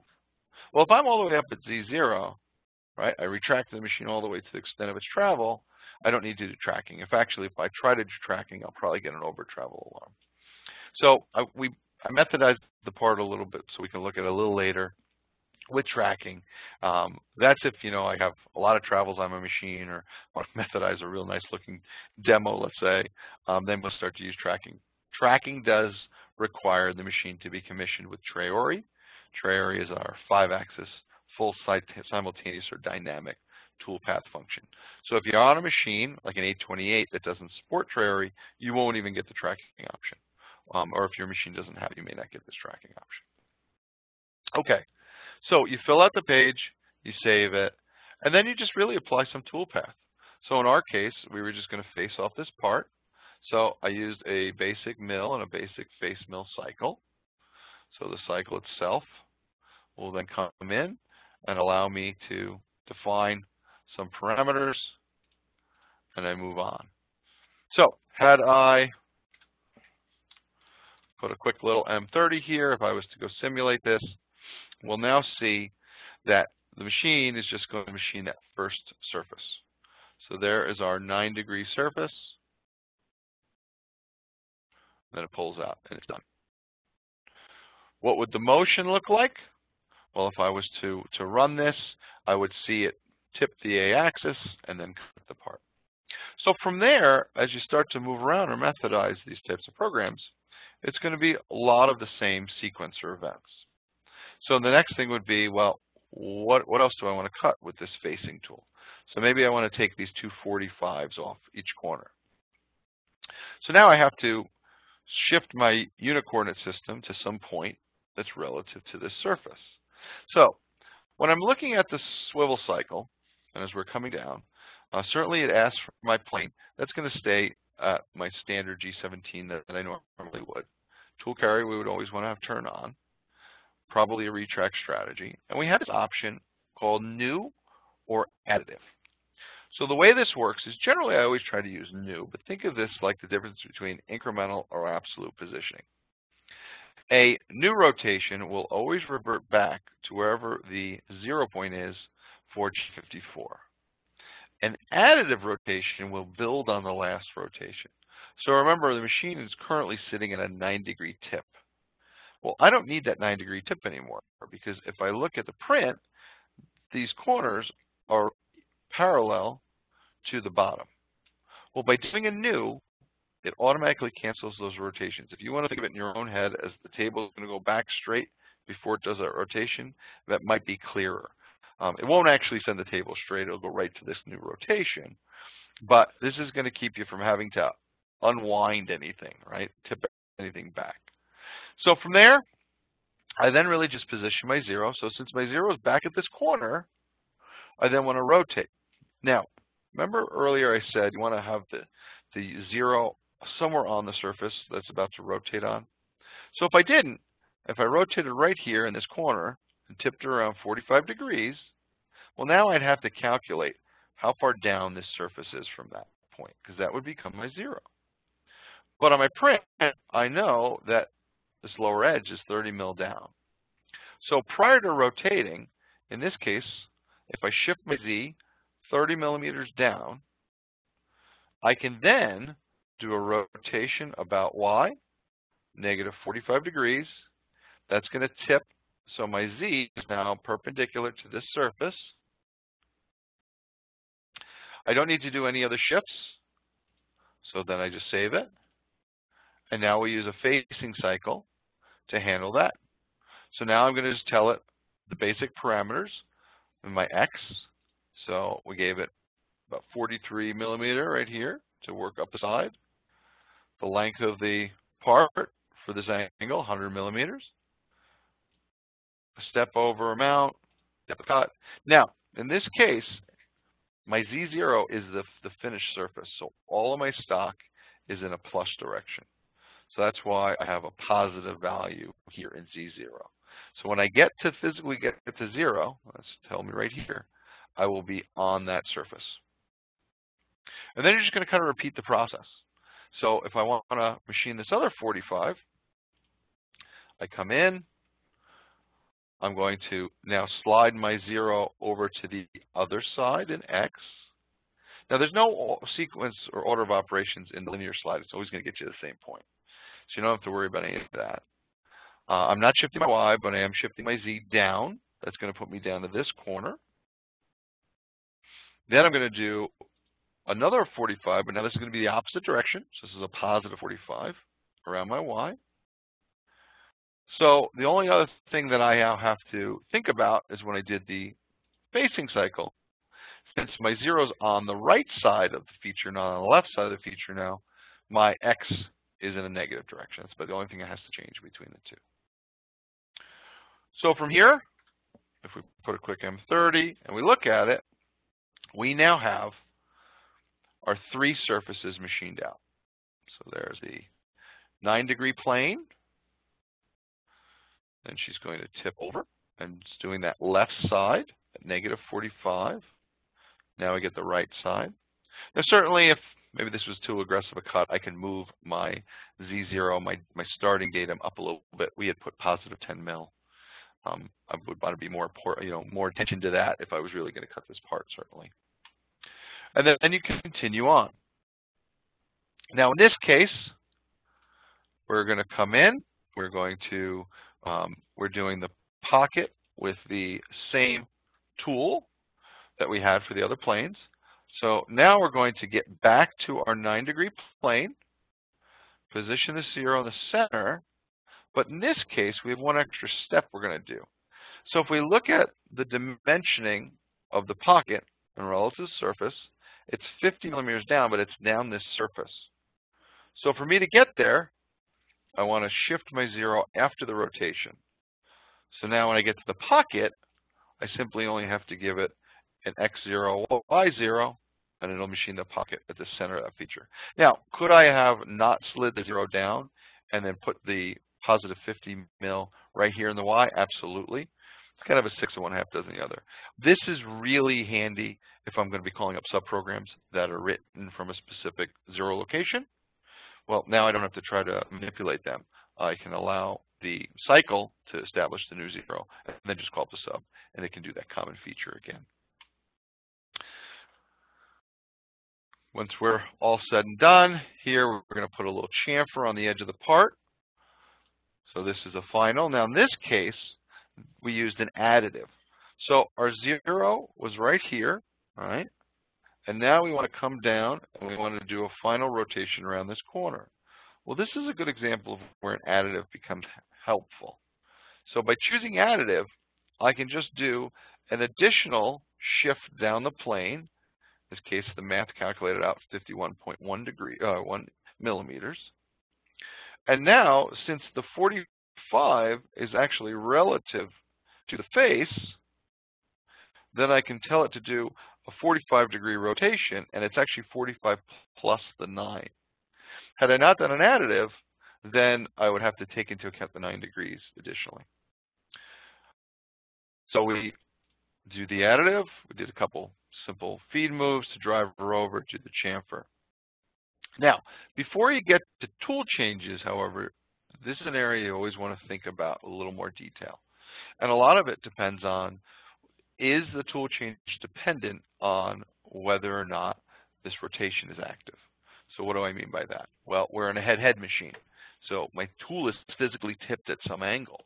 Well, if I'm all the way up at Z0, right, I retract the machine all the way to the extent of its travel, I don't need to do tracking. If actually, if I try to do tracking, I'll probably get an over travel alarm. So I, we, I methodized the part a little bit so we can look at it a little later with tracking. Um, that's if you know I have a lot of travels on my machine or (laughs) want to methodize a real nice looking demo, let's say, um, then we'll start to use tracking. Tracking does require the machine to be commissioned with TRAORI. TRAORI is our five-axis full simultaneous or dynamic toolpath function. So if you're on a machine like an 828 that doesn't support TRAORI, you won't even get the tracking option. Um, or if your machine doesn't have you may not get this tracking option. Okay, so you fill out the page, you save it, and then you just really apply some toolpath. So in our case, we were just going to face off this part. So I used a basic mill and a basic face mill cycle. So the cycle itself will then come in and allow me to define some parameters and then move on. So had I put a quick little M30 here, if I was to go simulate this, we'll now see that the machine is just going to machine that first surface. So there is our 9 degree surface. Then it pulls out and it's done. What would the motion look like? Well, if I was to, to run this, I would see it tip the A-axis and then cut the part. So from there, as you start to move around or methodize these types of programs, it's going to be a lot of the same sequencer events. So the next thing would be, well, what, what else do I want to cut with this facing tool? So maybe I want to take these two 45s off each corner. So now I have to shift my unit coordinate system to some point that's relative to this surface. So when I'm looking at the swivel cycle, and as we're coming down, uh, certainly it asks for my plane. That's going to stay at my standard G17 that, that I normally would. Tool carry we would always want to have turn on probably a retract strategy. And we have this option called new or additive. So the way this works is generally I always try to use new, but think of this like the difference between incremental or absolute positioning. A new rotation will always revert back to wherever the zero point is for G54. An additive rotation will build on the last rotation. So remember, the machine is currently sitting at a 9 degree tip. Well, I don't need that 9 degree tip anymore because if I look at the print, these corners are parallel to the bottom. Well, by doing a new, it automatically cancels those rotations. If you want to think of it in your own head as the table is going to go back straight before it does that rotation, that might be clearer. Um, it won't actually send the table straight. It'll go right to this new rotation. But this is going to keep you from having to unwind anything, right? Tip anything back. So from there, I then really just position my zero. So since my zero is back at this corner, I then want to rotate. Now, remember earlier I said you want to have the, the zero somewhere on the surface that's about to rotate on. So if I didn't, if I rotated right here in this corner and tipped it around 45 degrees, well now I'd have to calculate how far down this surface is from that point, because that would become my zero. But on my print, I know that this lower edge is 30 mil down. So prior to rotating, in this case, if I shift my Z 30 millimeters down, I can then do a rotation about Y, negative 45 degrees. That's going to tip, so my Z is now perpendicular to this surface. I don't need to do any other shifts, so then I just save it. And now we use a facing cycle to handle that. So now I'm going to just tell it the basic parameters of my X. So we gave it about 43 millimeter right here to work up the side. The length of the part for this angle, 100 millimeters. A step over amount, depth cut. Now, in this case, my Z0 is the, the finished surface. So all of my stock is in a plus direction. So that's why I have a positive value here in Z0. So when I get to physically get to zero, let's tell me right here, I will be on that surface. And then you're just going to kind of repeat the process. So if I want to machine this other 45, I come in. I'm going to now slide my zero over to the other side in X. Now there's no sequence or order of operations in the linear slide. It's always going to get you to the same point. So you don't have to worry about any of that. Uh, I'm not shifting my Y, but I am shifting my Z down. That's going to put me down to this corner. Then I'm going to do another 45, but now this is going to be the opposite direction. So this is a positive 45 around my Y. So the only other thing that I now have to think about is when I did the facing cycle, since my zero is on the right side of the feature, not on the left side of the feature now, my X is in a negative direction. That's the only thing that has to change between the two. So from here, if we put a quick M30 and we look at it, we now have our three surfaces machined out. So there's the 9 degree plane. And she's going to tip over and it's doing that left side at negative 45. Now we get the right side. Now certainly if maybe this was too aggressive a cut, I can move my Z0, my, my starting datum up a little bit. We had put positive 10 mil. Um, I would want to be more, you know, more attention to that if I was really going to cut this part, certainly. And then and you can continue on. Now, in this case, we're going to come in. We're going to, um, we're doing the pocket with the same tool that we had for the other planes. So now we're going to get back to our 9 degree plane, position the zero in the center, but in this case, we have one extra step we're going to do. So if we look at the dimensioning of the pocket and relative surface, it's 50 millimeters down, but it's down this surface. So for me to get there, I want to shift my zero after the rotation. So now when I get to the pocket, I simply only have to give it an x0, y0, and it'll machine the pocket at the center of that feature. Now, could I have not slid the zero down and then put the positive 50 mil right here in the Y? Absolutely. It's kind of a six of one, half dozen the other. This is really handy if I'm going to be calling up subprograms that are written from a specific zero location. Well, now I don't have to try to manipulate them. I can allow the cycle to establish the new zero, and then just call up the sub, and it can do that common feature again. Once we're all said and done, here we're going to put a little chamfer on the edge of the part. So this is a final. Now in this case, we used an additive. So our zero was right here, right? And now we want to come down and we want to do a final rotation around this corner. Well, this is a good example of where an additive becomes helpful. So by choosing additive, I can just do an additional shift down the plane this case, the math calculated out 51.1 degree, uh, 1 millimeters. And now, since the 45 is actually relative to the face, then I can tell it to do a 45 degree rotation, and it's actually 45 plus the 9. Had I not done an additive, then I would have to take into account the 9 degrees additionally. So we do the additive. We did a couple simple feed moves to drive her over to the chamfer. Now, before you get to tool changes, however, this is an area you always want to think about a little more detail. And a lot of it depends on, is the tool change dependent on whether or not this rotation is active? So what do I mean by that? Well, we're in a head-head machine. So my tool is physically tipped at some angle.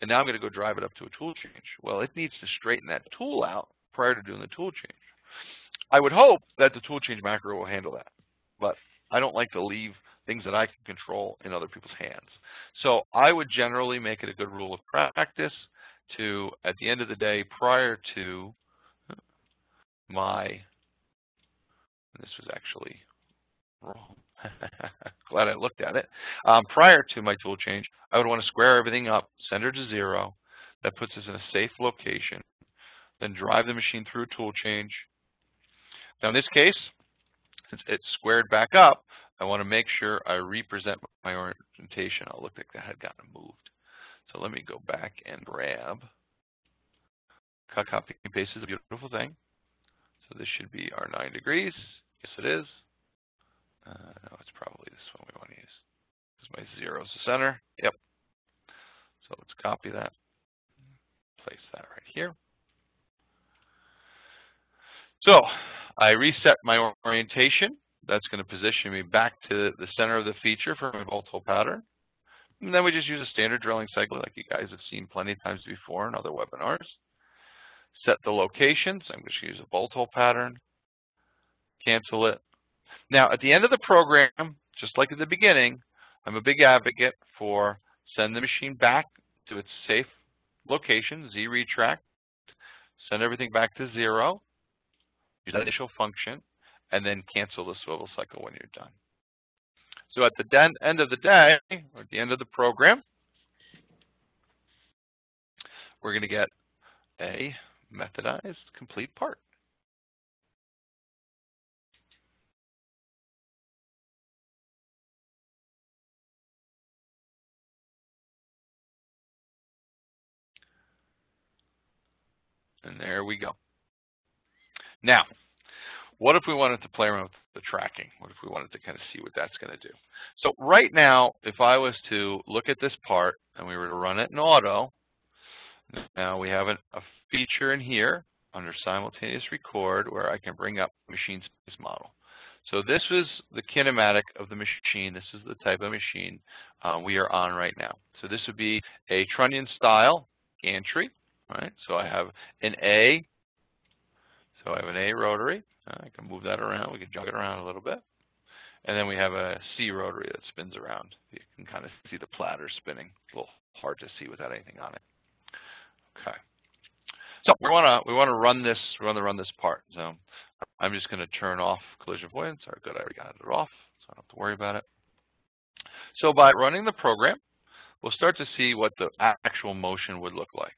And now I'm going to go drive it up to a tool change. Well, it needs to straighten that tool out prior to doing the tool change. I would hope that the tool change macro will handle that. But I don't like to leave things that I can control in other people's hands. So I would generally make it a good rule of practice to, at the end of the day, prior to my, this was actually wrong. (laughs) Glad I looked at it. Um, prior to my tool change, I would want to square everything up, send her to zero. That puts us in a safe location. Then drive the machine through a tool change. Now in this case, since it's squared back up, I want to make sure I represent my orientation. Oh, look like that had gotten moved. So let me go back and grab. Cut, copy, and paste is a beautiful thing. So this should be our 9 degrees. Yes, it is. Uh, no, it's probably this one we want to use. Because my zero is the center. Yep. So let's copy that. Place that right here. So I reset my orientation. That's going to position me back to the center of the feature for my bolt hole pattern. And then we just use a standard drilling cycle like you guys have seen plenty of times before in other webinars. Set the locations. I'm just going to use a bolt hole pattern. Cancel it. Now, at the end of the program, just like at the beginning, I'm a big advocate for send the machine back to its safe location, Z retract, send everything back to zero, use that initial function, and then cancel the swivel cycle when you're done. So at the end of the day, or at the end of the program, we're going to get a methodized complete part. And there we go. Now, what if we wanted to play around with the tracking? What if we wanted to kind of see what that's going to do? So right now, if I was to look at this part and we were to run it in auto, now we have a feature in here under simultaneous record where I can bring up machine space model. So this is the kinematic of the machine. This is the type of machine uh, we are on right now. So this would be a Trunnion style gantry right? So I have an A, so I have an A rotary. Uh, I can move that around. We can jog it around a little bit. And then we have a C rotary that spins around. You can kind of see the platter spinning. A little hard to see without anything on it. Okay. So we want to we want to run this we want to run this part. So I'm just going to turn off collision avoidance. Or good, I already got it off, so I don't have to worry about it. So by running the program, we'll start to see what the actual motion would look like.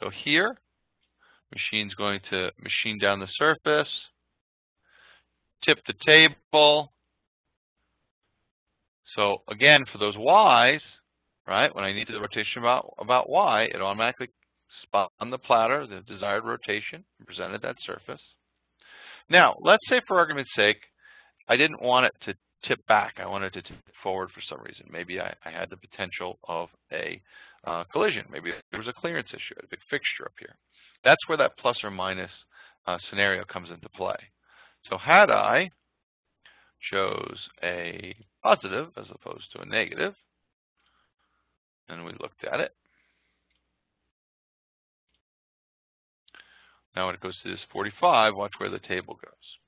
So here, machine's going to machine down the surface, tip the table. So again, for those Y's, right, when I need the rotation about, about Y, it automatically spot on the platter, the desired rotation, presented that surface. Now, let's say for argument's sake, I didn't want it to tip back. I wanted to tip forward for some reason. Maybe I, I had the potential of a uh, collision. Maybe there was a clearance issue, a big fixture up here. That's where that plus or minus uh, scenario comes into play. So had I chose a positive as opposed to a negative, and we looked at it, now when it goes to this 45, watch where the table goes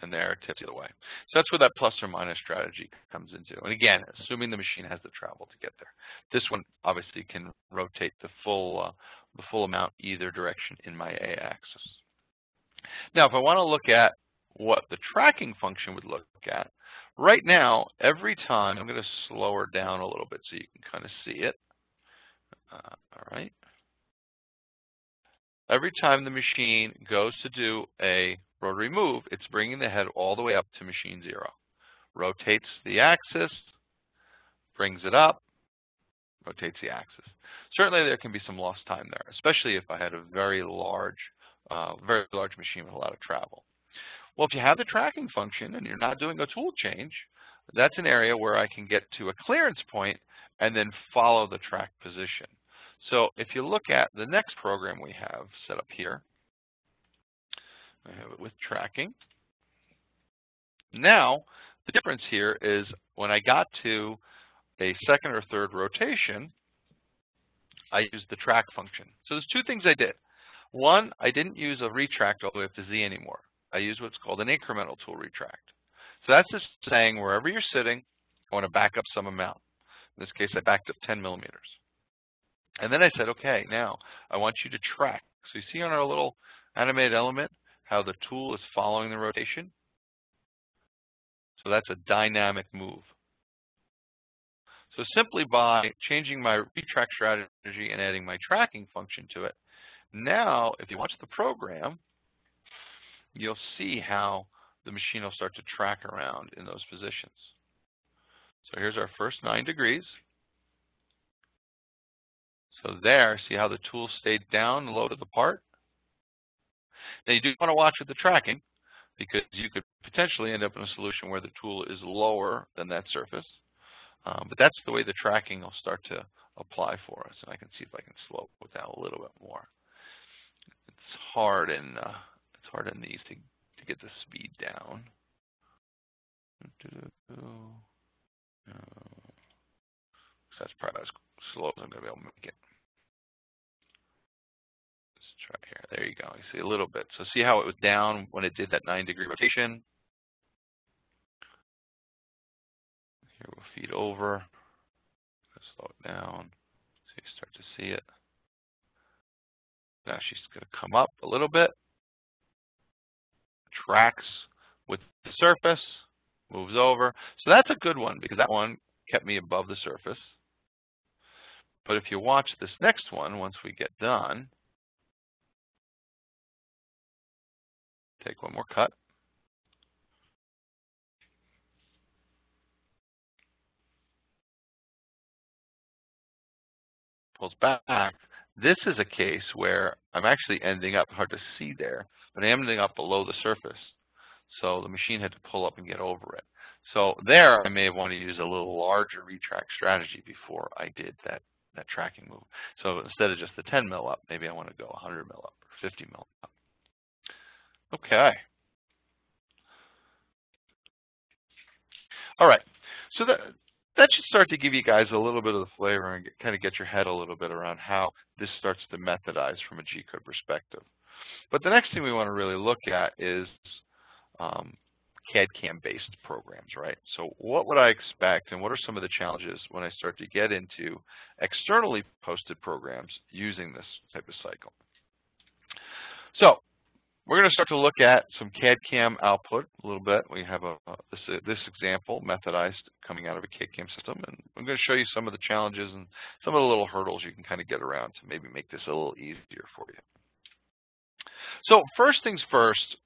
and there tips the other way. So that's where that plus or minus strategy comes into. And again, assuming the machine has the travel to get there. This one obviously can rotate the full uh, the full amount either direction in my A-axis. Now, if I want to look at what the tracking function would look at, right now, every time, I'm going to slow her down a little bit so you can kind of see it. Uh, all right. Every time the machine goes to do a rotary move, it's bringing the head all the way up to machine zero. Rotates the axis, brings it up, rotates the axis. Certainly there can be some lost time there, especially if I had a very large, uh, very large machine with a lot of travel. Well, if you have the tracking function and you're not doing a tool change, that's an area where I can get to a clearance point and then follow the track position. So if you look at the next program we have set up here, I have it with tracking. Now, the difference here is when I got to a second or third rotation, I used the track function. So there's two things I did. One, I didn't use a retract all the way up to Z anymore. I used what's called an incremental tool retract. So that's just saying wherever you're sitting, I want to back up some amount. In this case, I backed up 10 millimeters. And then I said, okay, now I want you to track. So you see on our little animated element how the tool is following the rotation? So that's a dynamic move. So simply by changing my retract strategy and adding my tracking function to it, now if you watch the program, you'll see how the machine will start to track around in those positions. So here's our first nine degrees. So there, see how the tool stayed down and loaded the part? Now you do want to watch with the tracking because you could potentially end up in a solution where the tool is lower than that surface. Um, but that's the way the tracking will start to apply for us. And I can see if I can slow it down a little bit more. It's hard in uh, it's hard in these to to get the speed down. Uh, that's probably as slow as I'm going to be able to make it. Try here. There you go. You see a little bit. So see how it was down when it did that nine degree rotation. Here we'll feed over. Slow it down so you start to see it. Now she's going to come up a little bit tracks with the surface, moves over. So that's a good one because that one kept me above the surface. But if you watch this next one, once we get done, take one more cut. Pulls back. This is a case where I'm actually ending up, hard to see there, but I'm ending up below the surface. So the machine had to pull up and get over it. So there I may have wanted to use a little larger retract strategy before I did that, that tracking move. So instead of just the 10 mil up, maybe I want to go 100 mil up or 50 mil up. Okay. All right. So that, that should start to give you guys a little bit of the flavor and get, kind of get your head a little bit around how this starts to methodize from a G-code perspective. But the next thing we want to really look at is um, CAD-CAM based programs, right? So what would I expect and what are some of the challenges when I start to get into externally posted programs using this type of cycle? So we're going to start to look at some CAD-CAM output a little bit. We have a, this, this, example methodized coming out of a CAD-CAM system, and I'm going to show you some of the challenges and some of the little hurdles you can kind of get around to maybe make this a little easier for you. So first things first,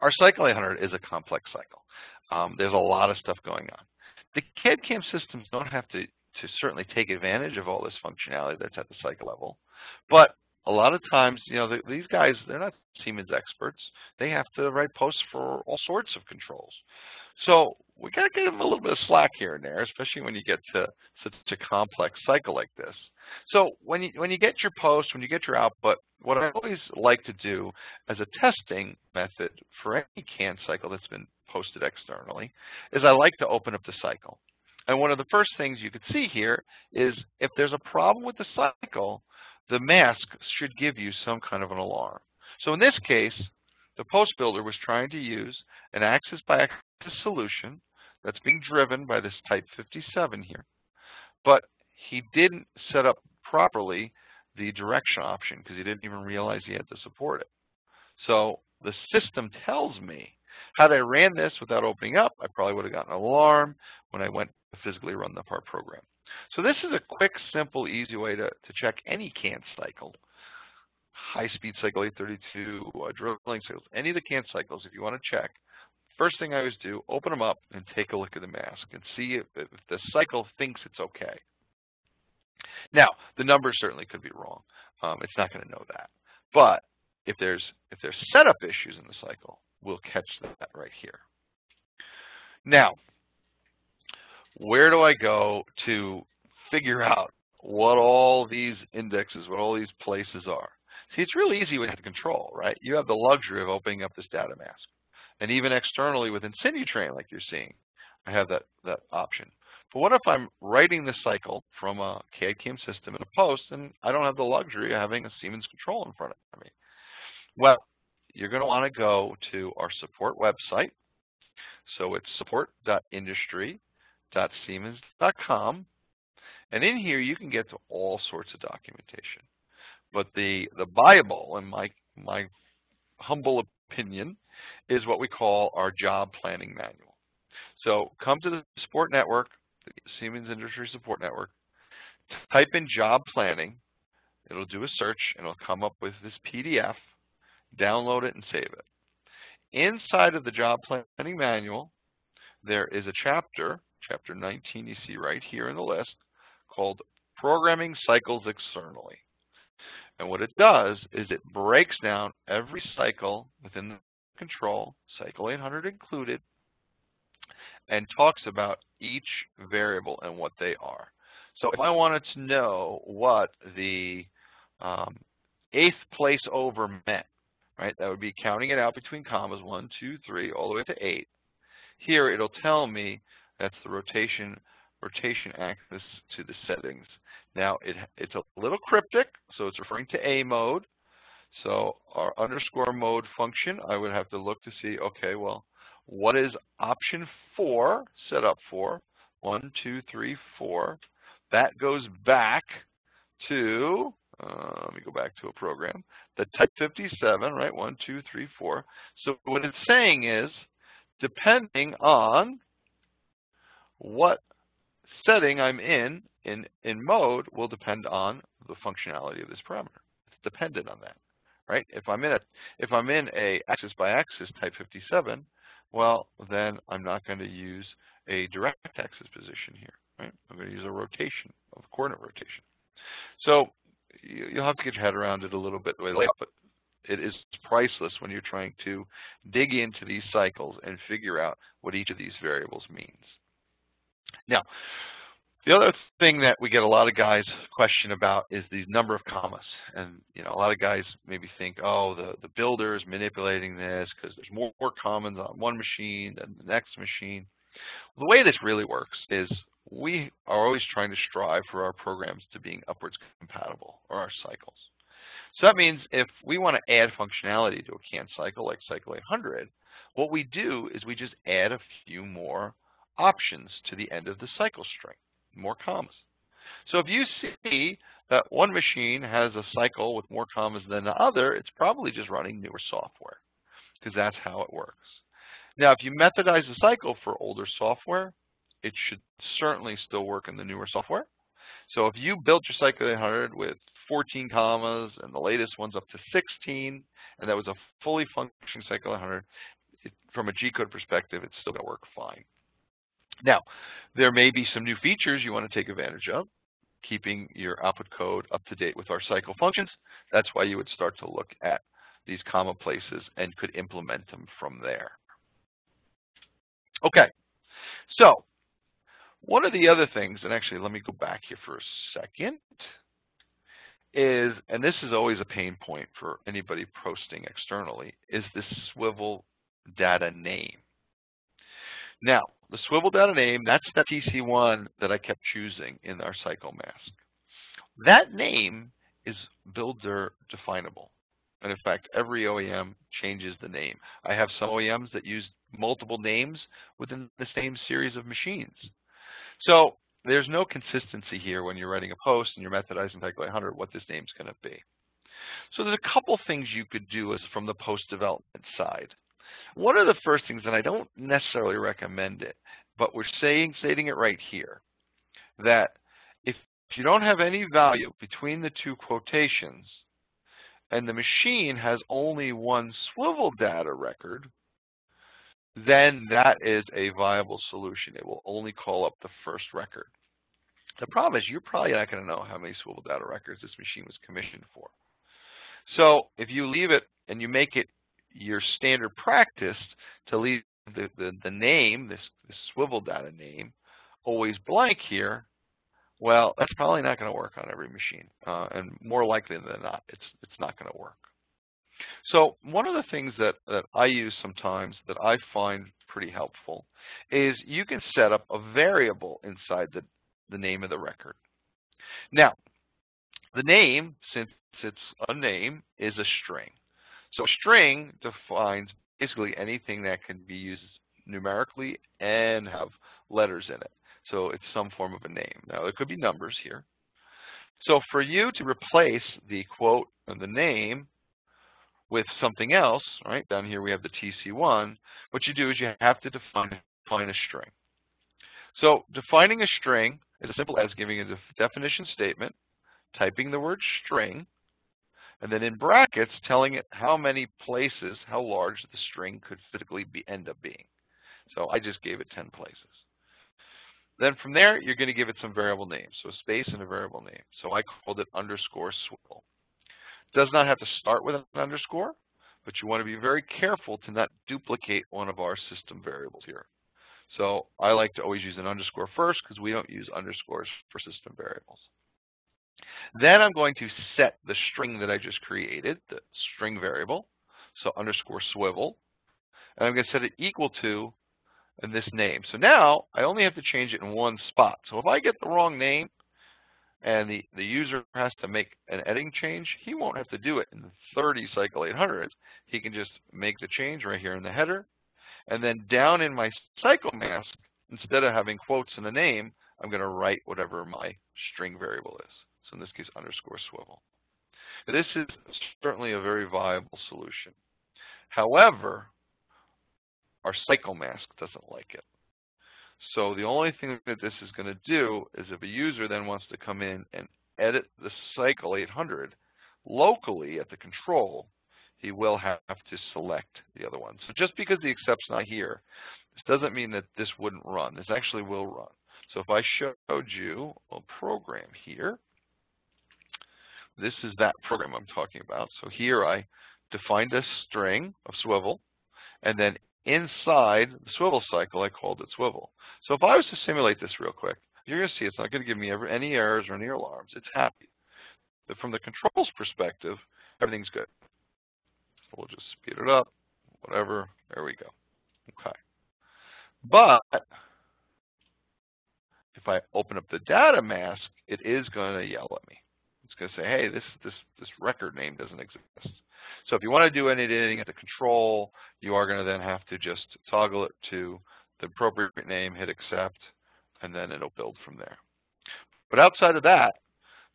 our Cycle 800 is a complex cycle. Um, there's a lot of stuff going on. The CAD-CAM systems don't have to, to certainly take advantage of all this functionality that's at the cycle level, but a lot of times, you know, the, these guys, they're not Siemens experts. They have to write posts for all sorts of controls. So we got to give them a little bit of slack here and there, especially when you get to such a complex cycle like this. So when you when you get your post, when you get your output, what I always like to do as a testing method for any CAN cycle that's been posted externally is I like to open up the cycle. And one of the first things you could see here is if there's a problem with the cycle, the mask should give you some kind of an alarm. So in this case, the post builder was trying to use an axis by axis solution that's being driven by this type 57 here. But he didn't set up properly the direction option because he didn't even realize he had to support it. So the system tells me. Had I ran this without opening up, I probably would have gotten an alarm when I went to physically run the part program. So this is a quick, simple, easy way to, to check any CAN cycle. High-speed cycle 832, uh, drilling cycles, any of the CAN cycles, if you want to check, first thing I always do, open them up and take a look at the mask and see if, if the cycle thinks it's okay. Now, the numbers certainly could be wrong. Um, it's not going to know that. But if there's if there's setup issues in the cycle, we'll catch that right here. Now, where do I go to figure out what all these indexes, what all these places are? See, it's really easy with control, right? You have the luxury of opening up this data mask. And even externally within Sinutrain, like you're seeing, I have that, that option. But what if I'm writing the cycle from a CAD-CAM system in a post and I don't have the luxury of having a Siemens control in front of me? Well, you're going to want to go to our support website. So it's support.industry.siemens.com. And in here, you can get to all sorts of documentation. But the, the Bible, in my, my humble opinion, is what we call our job planning manual. So come to the support network, the Siemens Industry Support Network, type in job planning, it'll do a search and it'll come up with this PDF, download it and save it. Inside of the job planning manual, there is a chapter, chapter 19 you see right here in the list, called Programming Cycles Externally. And what it does is it breaks down every cycle within the control, cycle 800 included, and talks about each variable and what they are. So if I wanted to know what the um, eighth place over meant, right, that would be counting it out between commas, one, two, three, all the way to eight. Here it'll tell me that's the rotation rotation axis to the settings. Now it, it's a little cryptic, so it's referring to A mode. So our underscore mode function, I would have to look to see, okay, well, what is option four set up for? One, two, three, four. That goes back to, uh, let me go back to a program, the type 57, right? One, two, three, four. So what it's saying is, depending on what setting I'm in, in, in mode will depend on the functionality of this parameter. It's dependent on that, right? If I'm in a, if I'm in a axis by axis type 57, well, then I'm not going to use a direct axis position here, right? I'm going to use a rotation, a coordinate rotation. So you'll have to get your head around it a little bit but it is priceless when you're trying to dig into these cycles and figure out what each of these variables means. Now, the other thing that we get a lot of guys question about is the number of commas. And you know, a lot of guys maybe think, oh, the, the builder is manipulating this because there's more, more commas on one machine than the next machine. Well, the way this really works is we are always trying to strive for our programs to being upwards compatible, or our cycles. So that means if we want to add functionality to a CAN cycle like cycle 800, what we do is we just add a few more options to the end of the cycle string more commas. So if you see that one machine has a cycle with more commas than the other, it's probably just running newer software because that's how it works. Now, if you methodize the cycle for older software, it should certainly still work in the newer software. So if you built your cycle 800 with 14 commas and the latest one's up to 16, and that was a fully functioning cycle 800, it, from a G-code perspective, it's still going to work fine. Now, there may be some new features you want to take advantage of, keeping your output code up to date with our cycle functions. That's why you would start to look at these comma places and could implement them from there. Okay, so one of the other things, and actually let me go back here for a second, is, and this is always a pain point for anybody posting externally, is this swivel data name. Now, the swivel data name, that's that TC1 that I kept choosing in our cycle mask. That name is builder definable. And in fact, every OEM changes the name. I have some OEMs that use multiple names within the same series of machines. So there's no consistency here when you're writing a post and you're methodizing Cycle 800 what this name's going to be. So there's a couple things you could do as from the post-development side. One of the first things, and I don't necessarily recommend it, but we're saying, stating it right here, that if you don't have any value between the two quotations, and the machine has only one swivel data record, then that is a viable solution. It will only call up the first record. The problem is you're probably not going to know how many swivel data records this machine was commissioned for. So if you leave it and you make it your standard practice to leave the, the, the name, this, this swivel data name, always blank here, well, that's probably not going to work on every machine. Uh, and more likely than not, it's, it's not going to work. So one of the things that, that I use sometimes that I find pretty helpful is you can set up a variable inside the, the name of the record. Now, the name, since it's a name, is a string. So string defines basically anything that can be used numerically and have letters in it. So it's some form of a name. Now, there could be numbers here. So for you to replace the quote and the name with something else, right, down here we have the TC1, what you do is you have to define, define a string. So defining a string is as simple as giving a definition statement, typing the word string, and then in brackets telling it how many places, how large the string could physically be, end up being. So I just gave it 10 places. Then from there, you're going to give it some variable names, so a space and a variable name. So I called it underscore swivel. Does not have to start with an underscore, but you want to be very careful to not duplicate one of our system variables here. So I like to always use an underscore first because we don't use underscores for system variables. Then I'm going to set the string that I just created, the string variable, so underscore swivel, and I'm going to set it equal to this name. So now I only have to change it in one spot. So if I get the wrong name and the, the user has to make an editing change, he won't have to do it in 30 cycle 800s. He can just make the change right here in the header. And then down in my cycle mask, instead of having quotes in the name, I'm going to write whatever my string variable is. So in this case, underscore swivel. This is certainly a very viable solution. However, our cycle mask doesn't like it. So the only thing that this is going to do is if a user then wants to come in and edit the cycle 800 locally at the control, he will have to select the other one. So just because the accept's not here, this doesn't mean that this wouldn't run. This actually will run. So if I showed you a program here, this is that program I'm talking about. So here I defined a string of swivel, and then inside the swivel cycle, I called it swivel. So if I was to simulate this real quick, you're going to see it's not going to give me ever, any errors or any alarms. It's happy. But from the controls perspective, everything's good. So we'll just speed it up, whatever. There we go. Okay. But if I open up the data mask, it is going to yell at me. It's going to say, hey, this, this, this record name doesn't exist. So if you want to do any editing at the control, you are going to then have to just toggle it to the appropriate name, hit accept, and then it'll build from there. But outside of that,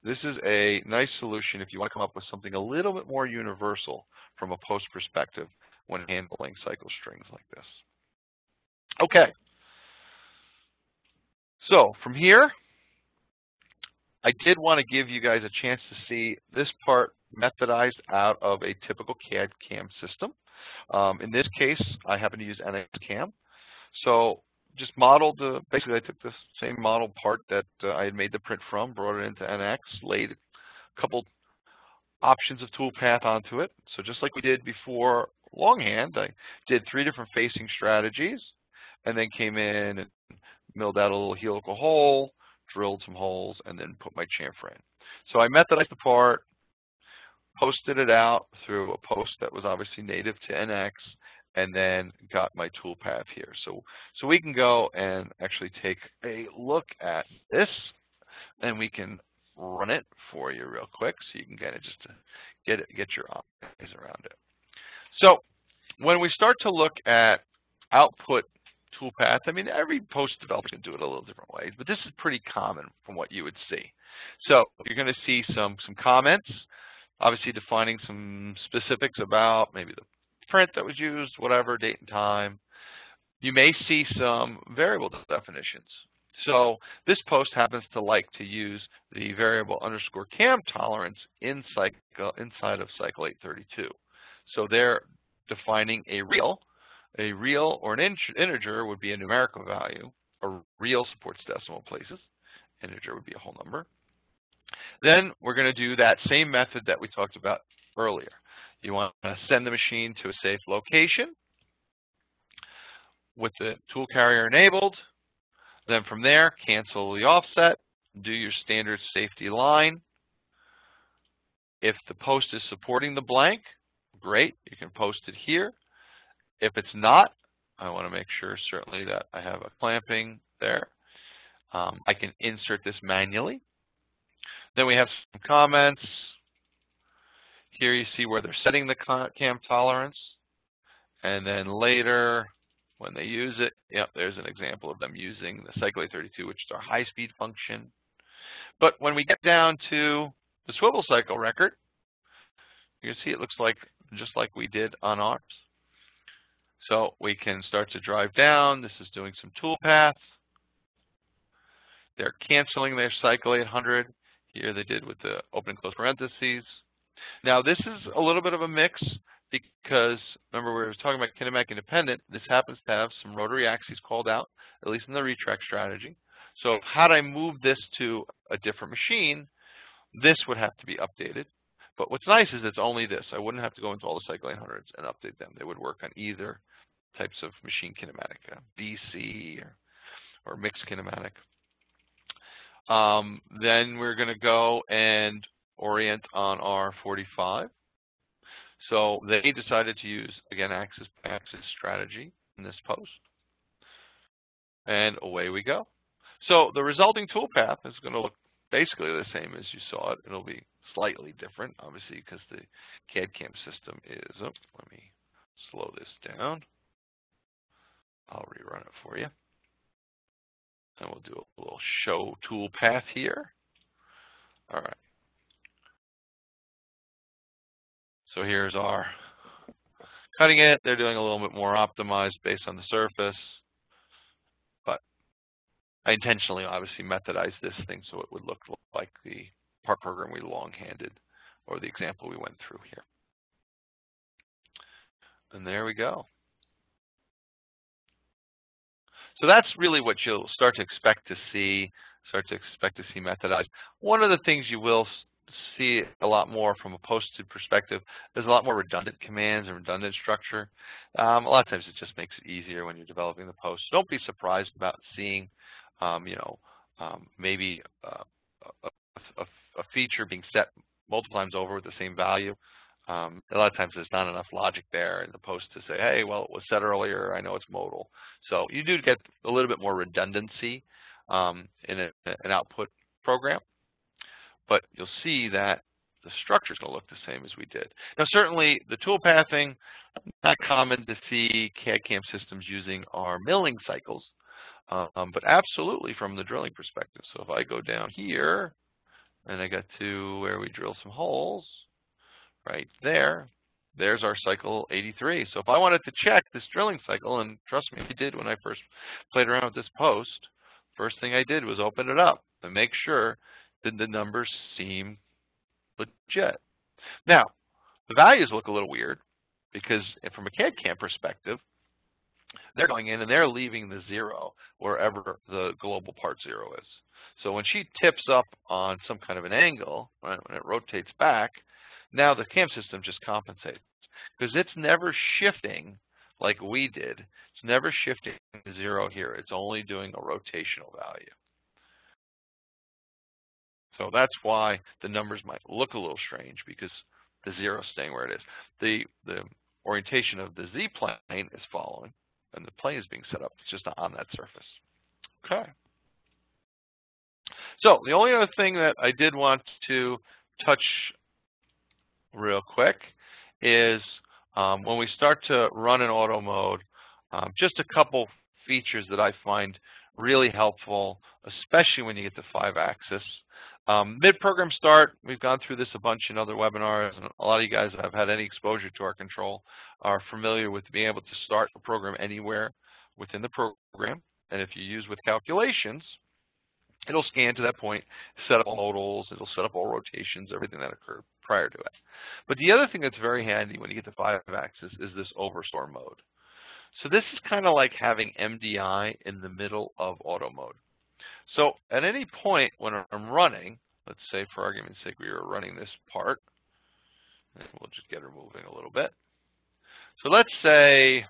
this is a nice solution if you want to come up with something a little bit more universal from a post perspective when handling cycle strings like this. Okay. So from here, I did want to give you guys a chance to see this part methodized out of a typical CAD CAM system. Um, in this case, I happen to use NX CAM. So just modeled, the, basically I took the same model part that uh, I had made the print from, brought it into NX, laid a couple options of toolpath onto it. So just like we did before longhand, I did three different facing strategies and then came in and milled out a little helical hole, drilled some holes, and then put my chamfer in. So I methodized the part, posted it out through a post that was obviously native to NX, and then got my toolpath here. So, so we can go and actually take a look at this, and we can run it for you real quick so you can get it just get it, get your eyes around it. So when we start to look at output toolpath, I mean, every post developer can do it a little different ways, but this is pretty common from what you would see. So you're going to see some, some comments, obviously defining some specifics about maybe the print that was used, whatever, date and time. You may see some variable definitions. So this post happens to like to use the variable underscore cam tolerance in cycle, inside of cycle 832. So they're defining a real. A real or an integer would be a numerical value. A real supports decimal places. Integer would be a whole number. Then we're going to do that same method that we talked about earlier. You want to send the machine to a safe location with the tool carrier enabled. Then from there, cancel the offset, do your standard safety line. If the post is supporting the blank, great, you can post it here. If it's not, I want to make sure certainly that I have a clamping there. Um, I can insert this manually. Then we have some comments. Here you see where they're setting the cam tolerance. And then later, when they use it, yep, there's an example of them using the Cycle 32 which is our high-speed function. But when we get down to the swivel cycle record, you can see it looks like just like we did on ours. So we can start to drive down. This is doing some toolpath. They're canceling their cycle 800. Here they did with the open and close parentheses. Now this is a little bit of a mix because remember we were talking about kinematic independent. This happens to have some rotary axes called out, at least in the retract strategy. So had I moved this to a different machine, this would have to be updated. But what's nice is it's only this. I wouldn't have to go into all the cycle 800s and update them. They would work on either types of machine kinematic, uh, BC or, or mixed kinematic. Um, then we're going to go and orient on our 45. So they decided to use, again, axis by axis strategy in this post. And away we go. So the resulting toolpath is going to look basically the same as you saw it. It'll be slightly different, obviously, because the CAD CAM system is, oh, let me slow this down. I'll rerun it for you. And we'll do a little show toolpath here. All right. So here's our cutting it. They're doing a little bit more optimized based on the surface. But I intentionally obviously methodized this thing so it would look like the part program we long-handed or the example we went through here. And there we go. So that's really what you'll start to expect to see, start to expect to see methodized. One of the things you will see a lot more from a posted perspective. There's a lot more redundant commands and redundant structure. Um, a lot of times it just makes it easier when you're developing the post. Don't be surprised about seeing, um, you know, um, maybe uh, a, a, a, feature being set multiple times over with the same value. Um, a lot of times there's not enough logic there in the post to say, hey, well, it was set earlier. I know it's modal. So you do get a little bit more redundancy um, in a, an output program but you'll see that the structure is going to look the same as we did. Now, certainly the tool pathing, not common to see CAD-CAM systems using our milling cycles, um, but absolutely from the drilling perspective. So if I go down here, and I got to where we drill some holes, right there, there's our cycle 83. So if I wanted to check this drilling cycle, and trust me, I did when I first played around with this post, first thing I did was open it up and make sure that the numbers seem legit. Now, the values look a little weird because from a CAD CAM perspective, they're going in and they're leaving the zero wherever the global part zero is. So when she tips up on some kind of an angle, right, when it rotates back, now the CAM system just compensates because it's never shifting like we did. It's never shifting to zero here. It's only doing a rotational value. So that's why the numbers might look a little strange because the zero is staying where it is. The, the orientation of the z-plane is following, and the plane is being set up. It's just not on that surface. Okay. So the only other thing that I did want to touch real quick is um, when we start to run in auto mode, um, just a couple features that I find really helpful, especially when you get to five axis. Um, Mid-program start, we've gone through this a bunch in other webinars, and a lot of you guys that have had any exposure to our control are familiar with being able to start a program anywhere within the program. And if you use with calculations, it'll scan to that point, set up all modals, it'll set up all rotations, everything that occurred prior to it. But the other thing that's very handy when you get to five axis is this overstore mode. So this is kind of like having MDI in the middle of auto mode. So at any point when I'm running, let's say for argument's sake we were running this part, and we'll just get her moving a little bit. So let's say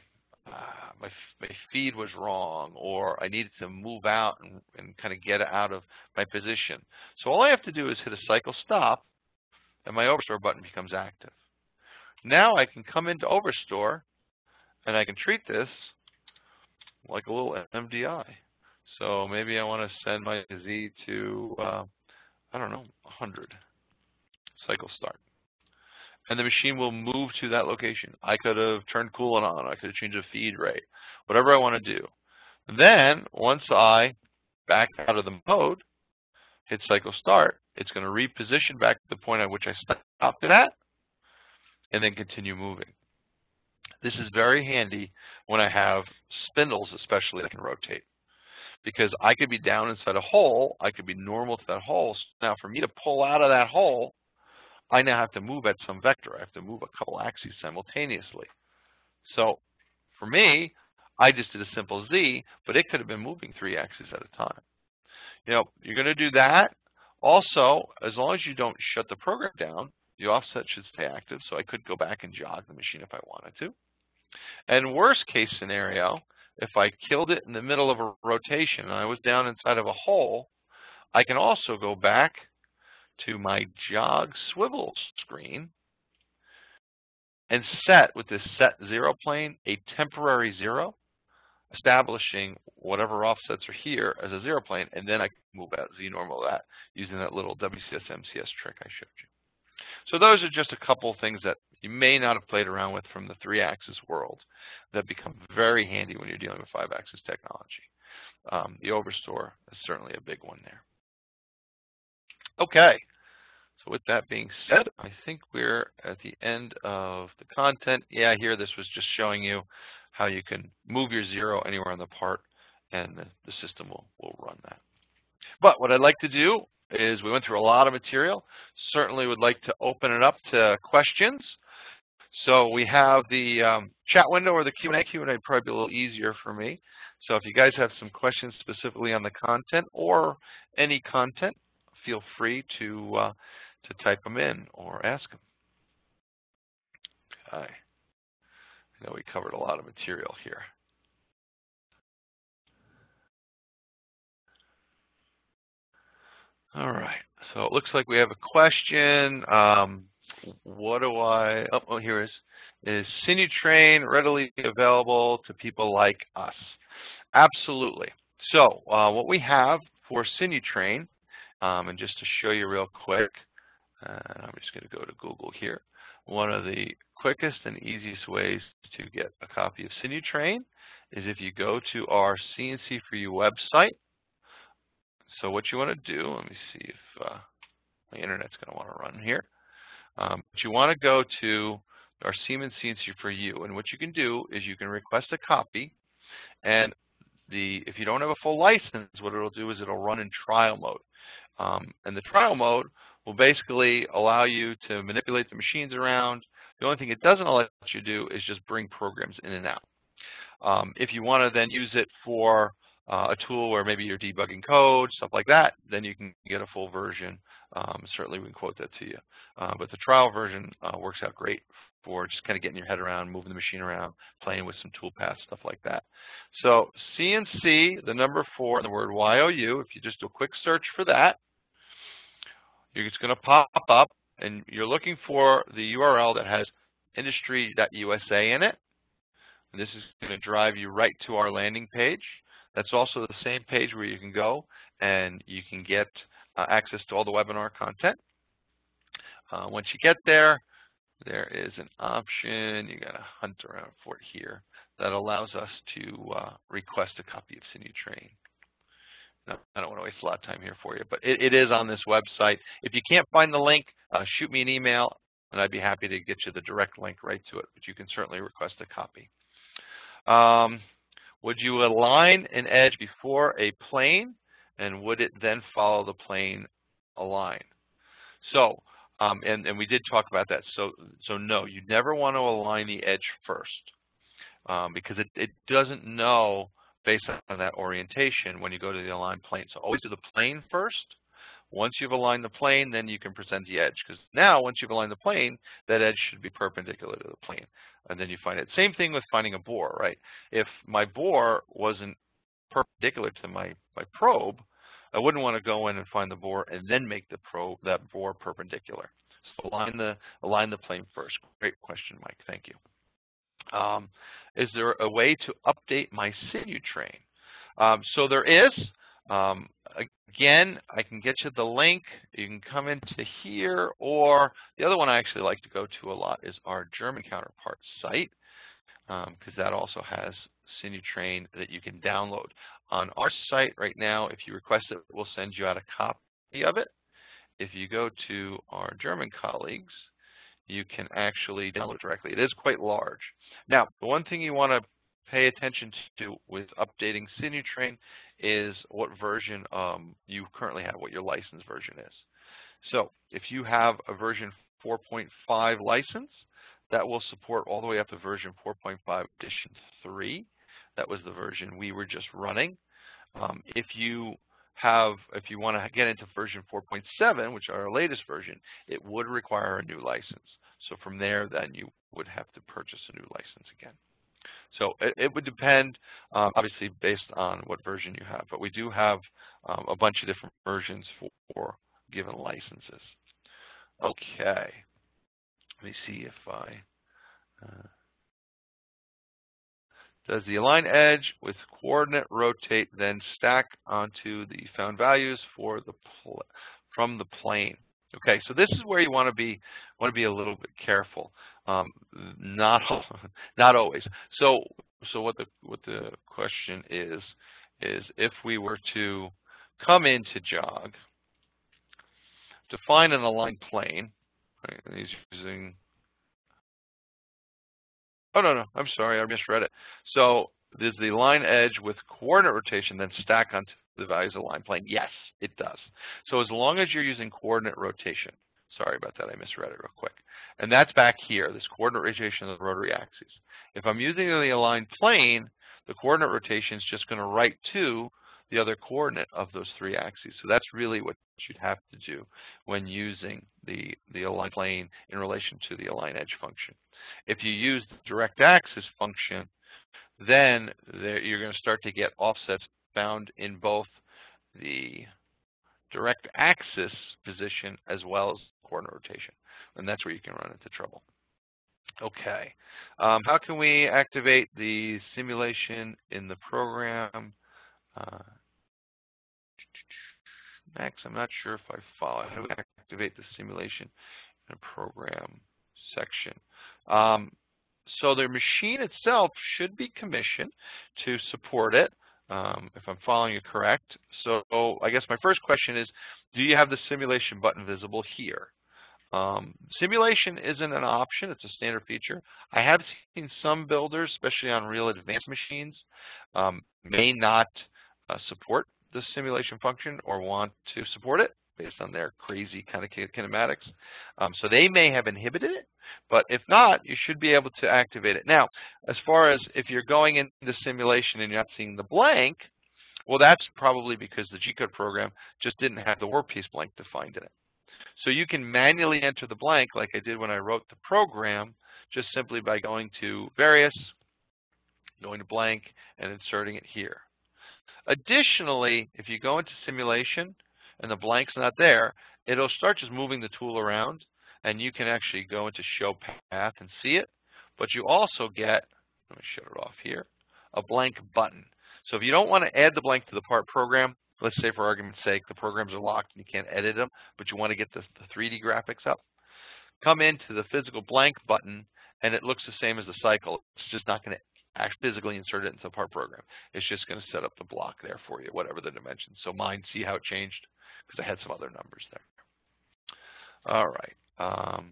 uh, my, my feed was wrong or I needed to move out and, and kind of get out of my position. So all I have to do is hit a cycle stop and my overstore button becomes active. Now I can come into overstore and I can treat this like a little MDI. So maybe I want to send my Z to, uh, I don't know, 100. Cycle start. And the machine will move to that location. I could have turned coolant on. I could have changed the feed rate, whatever I want to do. Then, once I back out of the mode, hit cycle start, it's going to reposition back to the point at which I stopped it at, and then continue moving. This is very handy when I have spindles, especially that can rotate. Because I could be down inside a hole, I could be normal to that hole. So now for me to pull out of that hole, I now have to move at some vector. I have to move a couple axes simultaneously. So for me, I just did a simple Z, but it could have been moving three axes at a time. You know, you're going to do that. Also, as long as you don't shut the program down, the offset should stay active, so I could go back and jog the machine if I wanted to. And worst case scenario, if I killed it in the middle of a rotation and I was down inside of a hole, I can also go back to my jog swivel screen and set with this set zero plane a temporary zero, establishing whatever offsets are here as a zero plane, and then I can move out Z normal that using that little WCS MCS trick I showed you. So those are just a couple things that you may not have played around with from the three-axis world that become very handy when you're dealing with five-axis technology. Um, the overstore is certainly a big one there. Okay, so with that being said, I think we're at the end of the content. Yeah, here this was just showing you how you can move your zero anywhere on the part and the, the system will, will run that. But what I'd like to do is we went through a lot of material. Certainly would like to open it up to questions. So we have the um, chat window or the Q&A. Q&A probably be a little easier for me. So if you guys have some questions specifically on the content or any content, feel free to uh, to type them in or ask them. Okay. I know we covered a lot of material here. All right, so it looks like we have a question. Um, what do I, oh, oh here is, is Sinutrain readily available to people like us? Absolutely. So uh, what we have for Sinutrain, um, and just to show you real quick, uh, I'm just going to go to Google here. One of the quickest and easiest ways to get a copy of Sinutrain is if you go to our CNC for You website, so what you want to do, let me see if uh, my internet's going to want to run here. Um, but you want to go to our Siemens CNC for you, and what you can do is you can request a copy, and the if you don't have a full license, what it'll do is it'll run in trial mode. Um, and the trial mode will basically allow you to manipulate the machines around. The only thing it doesn't let you do is just bring programs in and out. Um, if you want to then use it for uh, a tool where maybe you're debugging code, stuff like that, then you can get a full version. Um, certainly we can quote that to you. Uh, but the trial version uh, works out great for just kind of getting your head around, moving the machine around, playing with some toolpaths, stuff like that. So CNC, the number four, and the word YOU, if you just do a quick search for that, it's going to pop up, and you're looking for the URL that has industry.usa in it. And this is going to drive you right to our landing page. That's also the same page where you can go and you can get uh, access to all the webinar content. Uh, once you get there, there is an option, you got to hunt around for it here, that allows us to uh, request a copy of Sinutrain. I don't want to waste a lot of time here for you, but it, it is on this website. If you can't find the link, uh, shoot me an email, and I'd be happy to get you the direct link right to it, but you can certainly request a copy. Um, would you align an edge before a plane, and would it then follow the plane align? So, um, and, and we did talk about that. So, so no, you never want to align the edge first um, because it, it doesn't know based on that orientation when you go to the aligned plane. So always do the plane first. Once you've aligned the plane, then you can present the edge. Because now, once you've aligned the plane, that edge should be perpendicular to the plane. And then you find it. Same thing with finding a bore, right? If my bore wasn't perpendicular to my, my probe, I wouldn't want to go in and find the bore and then make the probe that bore perpendicular. So align the align the plane first. Great question, Mike. Thank you. Um, is there a way to update my Sinutrain? Um, so there is. Um, again, I can get you the link. You can come into here, or the other one I actually like to go to a lot is our German counterpart site, because um, that also has Sinutrain that you can download. On our site right now, if you request it, we'll send you out a copy of it. If you go to our German colleagues, you can actually download directly. It is quite large. Now, the one thing you want to pay attention to with updating Sinutrain is what version um, you currently have, what your license version is. So if you have a version 4.5 license, that will support all the way up to version 4.5 edition 3. That was the version we were just running. Um, if you have, if you want to get into version 4.7, which are our latest version, it would require a new license. So from there, then you would have to purchase a new license again. So it, it would depend, um, obviously, based on what version you have. But we do have um, a bunch of different versions for, for given licenses. Okay. Let me see if I... Uh, does the align edge with coordinate rotate then stack onto the found values for the from the plane? Okay, so this is where you want to be want to be a little bit careful. Um, not (laughs) not always. So so what the what the question is is if we were to come into jog, define an aligned plane. Right, he's using. Oh no no, I'm sorry, I misread it. So does the align edge with coordinate rotation, then stack onto the values of the align plane? Yes, it does. So as long as you're using coordinate rotation, sorry about that, I misread it real quick. And that's back here, this coordinate rotation of the rotary axis. If I'm using the aligned plane, the coordinate rotation is just going to write to the other coordinate of those three axes. So that's really what you'd have to do when using the, the align plane in relation to the align edge function. If you use the direct axis function, then there, you're going to start to get offsets found in both the direct axis position as well as coordinate rotation. And that's where you can run into trouble. Okay. Um, how can we activate the simulation in the program? Uh, Max, I'm not sure if I follow. How do we activate the simulation in a program section? Um, so the machine itself should be commissioned to support it um, if I'm following you correct. So I guess my first question is, do you have the simulation button visible here? Um, simulation isn't an option, it's a standard feature. I have seen some builders, especially on real advanced machines, um, may not uh, support the simulation function or want to support it based on their crazy kind of kinematics. Um, so they may have inhibited it, but if not, you should be able to activate it. Now, as far as if you're going into the simulation and you're not seeing the blank, well, that's probably because the G-code program just didn't have the workpiece blank defined in it. So you can manually enter the blank like I did when I wrote the program, just simply by going to various, going to blank, and inserting it here. Additionally, if you go into simulation and the blank's not there, it'll start just moving the tool around and you can actually go into show path and see it. But you also get, let me shut it off here, a blank button. So if you don't want to add the blank to the part program, let's say for argument's sake the programs are locked and you can't edit them, but you want to get the, the 3D graphics up, come into the physical blank button and it looks the same as the cycle. It's just not going to actually physically insert it into the part program. It's just going to set up the block there for you, whatever the dimensions. So mine, see how it changed? Because I had some other numbers there. All right. Um,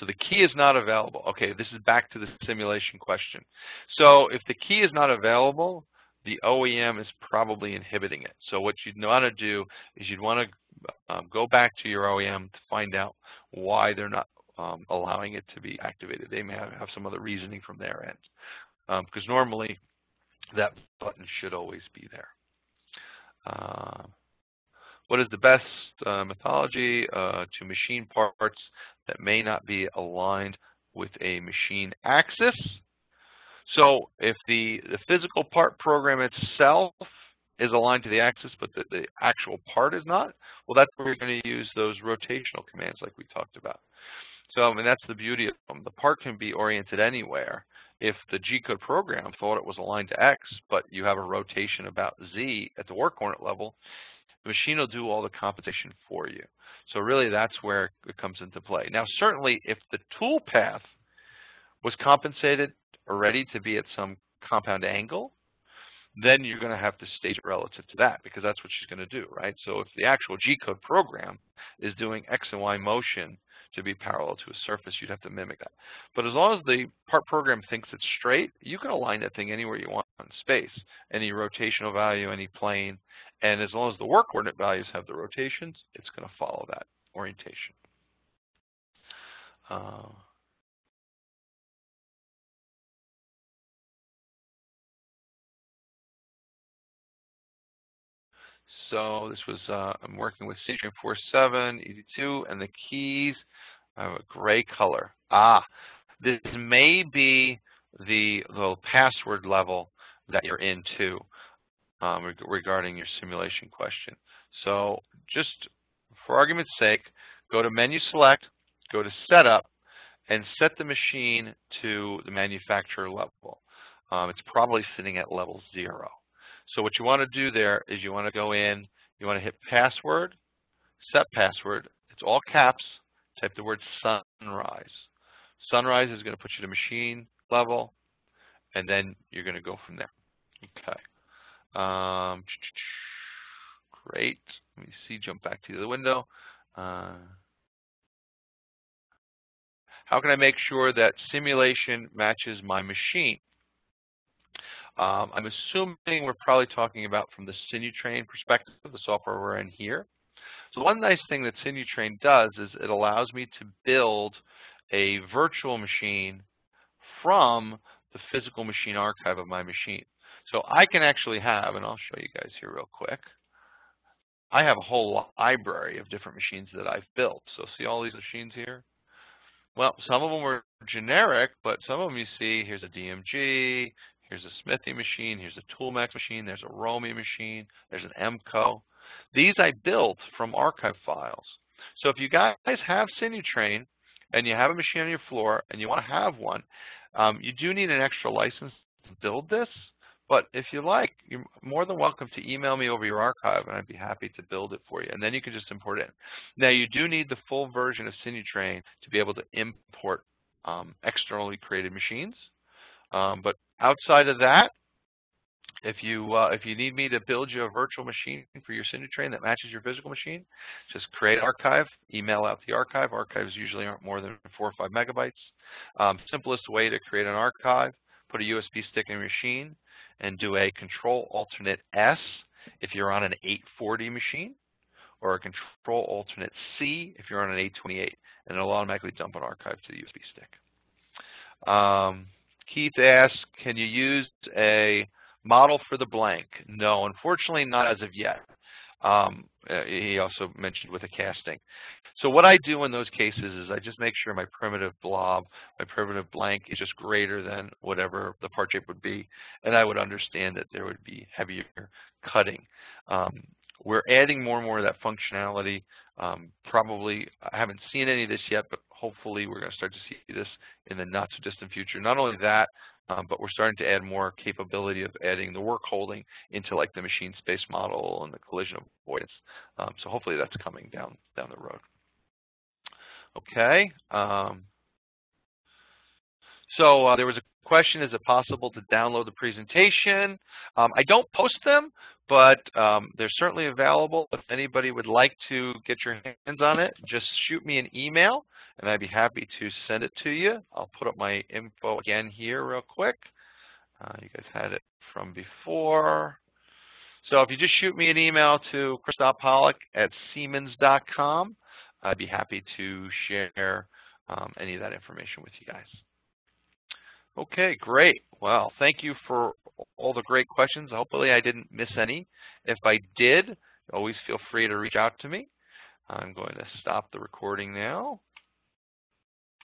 so the key is not available. Okay, this is back to the simulation question. So if the key is not available, the OEM is probably inhibiting it. So what you'd want to do is you'd want to um, go back to your OEM to find out why they're not um, allowing it to be activated. They may have some other reasoning from their end. Because um, normally that button should always be there. Uh, what is the best uh, methodology uh, to machine parts that may not be aligned with a machine axis? So if the, the physical part program itself is aligned to the axis, but the, the actual part is not, well, that's where you're going to use those rotational commands like we talked about. So, I mean, that's the beauty of them. The part can be oriented anywhere. If the G-code program thought it was aligned to X, but you have a rotation about Z at the work coordinate level, the machine will do all the compensation for you. So really, that's where it comes into play. Now, certainly, if the tool path was compensated already to be at some compound angle, then you're going to have to stage it relative to that because that's what she's going to do, right? So if the actual G-code program is doing X and Y motion to be parallel to a surface, you'd have to mimic that. But as long as the part program thinks it's straight, you can align that thing anywhere you want in space, any rotational value, any plane, and as long as the work coordinate values have the rotations, it's going to follow that orientation. Uh, So this was, uh, I'm working with Sinutrain 47, ED2, and the keys have a gray color. Ah, this may be the, the password level that you're into um, reg regarding your simulation question. So just for argument's sake, go to menu select, go to setup, and set the machine to the manufacturer level. Um, it's probably sitting at level zero. So what you want to do there is you want to go in, you want to hit password, set password. It's all caps. Type the word sunrise. Sunrise is going to put you to machine level, and then you're going to go from there. Okay. Um, great. Let me see, jump back to the other window. Uh, how can I make sure that simulation matches my machine? Um, I'm assuming we're probably talking about from the Sinutrain perspective, the software we're in here. So one nice thing that Sinutrain does is it allows me to build a virtual machine from the physical machine archive of my machine. So I can actually have, and I'll show you guys here real quick, I have a whole library of different machines that I've built. So see all these machines here? Well, some of them were generic, but some of them you see, here's a DMG, Here's a Smithy machine. Here's a Toolmax machine. There's a Romi machine. There's an EMCO. These I built from archive files. So if you guys have Sinutrain and you have a machine on your floor and you want to have one, um, you do need an extra license to build this. But if you like, you're more than welcome to email me over your archive, and I'd be happy to build it for you. And then you can just import it. Now, you do need the full version of Sinutrain to be able to import um, externally created machines. Um, but outside of that, if you uh, if you need me to build you a virtual machine for your Sinutrain that matches your physical machine, just create archive, email out the archive. Archives usually aren't more than four or five megabytes. Um, simplest way to create an archive, put a USB stick in your machine and do a control alternate S if you're on an 840 machine or a control alternate C if you're on an 828 and it'll automatically dump an archive to the USB stick. Um, Keith asks, can you use a model for the blank? No, unfortunately not as of yet. Um, uh, he also mentioned with a casting. So what I do in those cases is I just make sure my primitive blob, my primitive blank is just greater than whatever the part shape would be, and I would understand that there would be heavier cutting. Um, we're adding more and more of that functionality. Um, probably, I haven't seen any of this yet, but hopefully we're going to start to see this in the not too distant future. Not only that, um, but we're starting to add more capability of adding the work holding into like the machine space model and the collision avoidance. Um, so hopefully that's coming down down the road. Okay. Um, So uh, there was a question, is it possible to download the presentation? Um, I don't post them, but um, they're certainly available. If anybody would like to get your hands on it, just shoot me an email, and I'd be happy to send it to you. I'll put up my info again here real quick. Uh, you guys had it from before. So if you just shoot me an email to chris.pollock at siemens.com, I'd be happy to share um, any of that information with you guys. Okay, great. Well, thank you for all the great questions. Hopefully I didn't miss any. If I did, always feel free to reach out to me. I'm going to stop the recording now.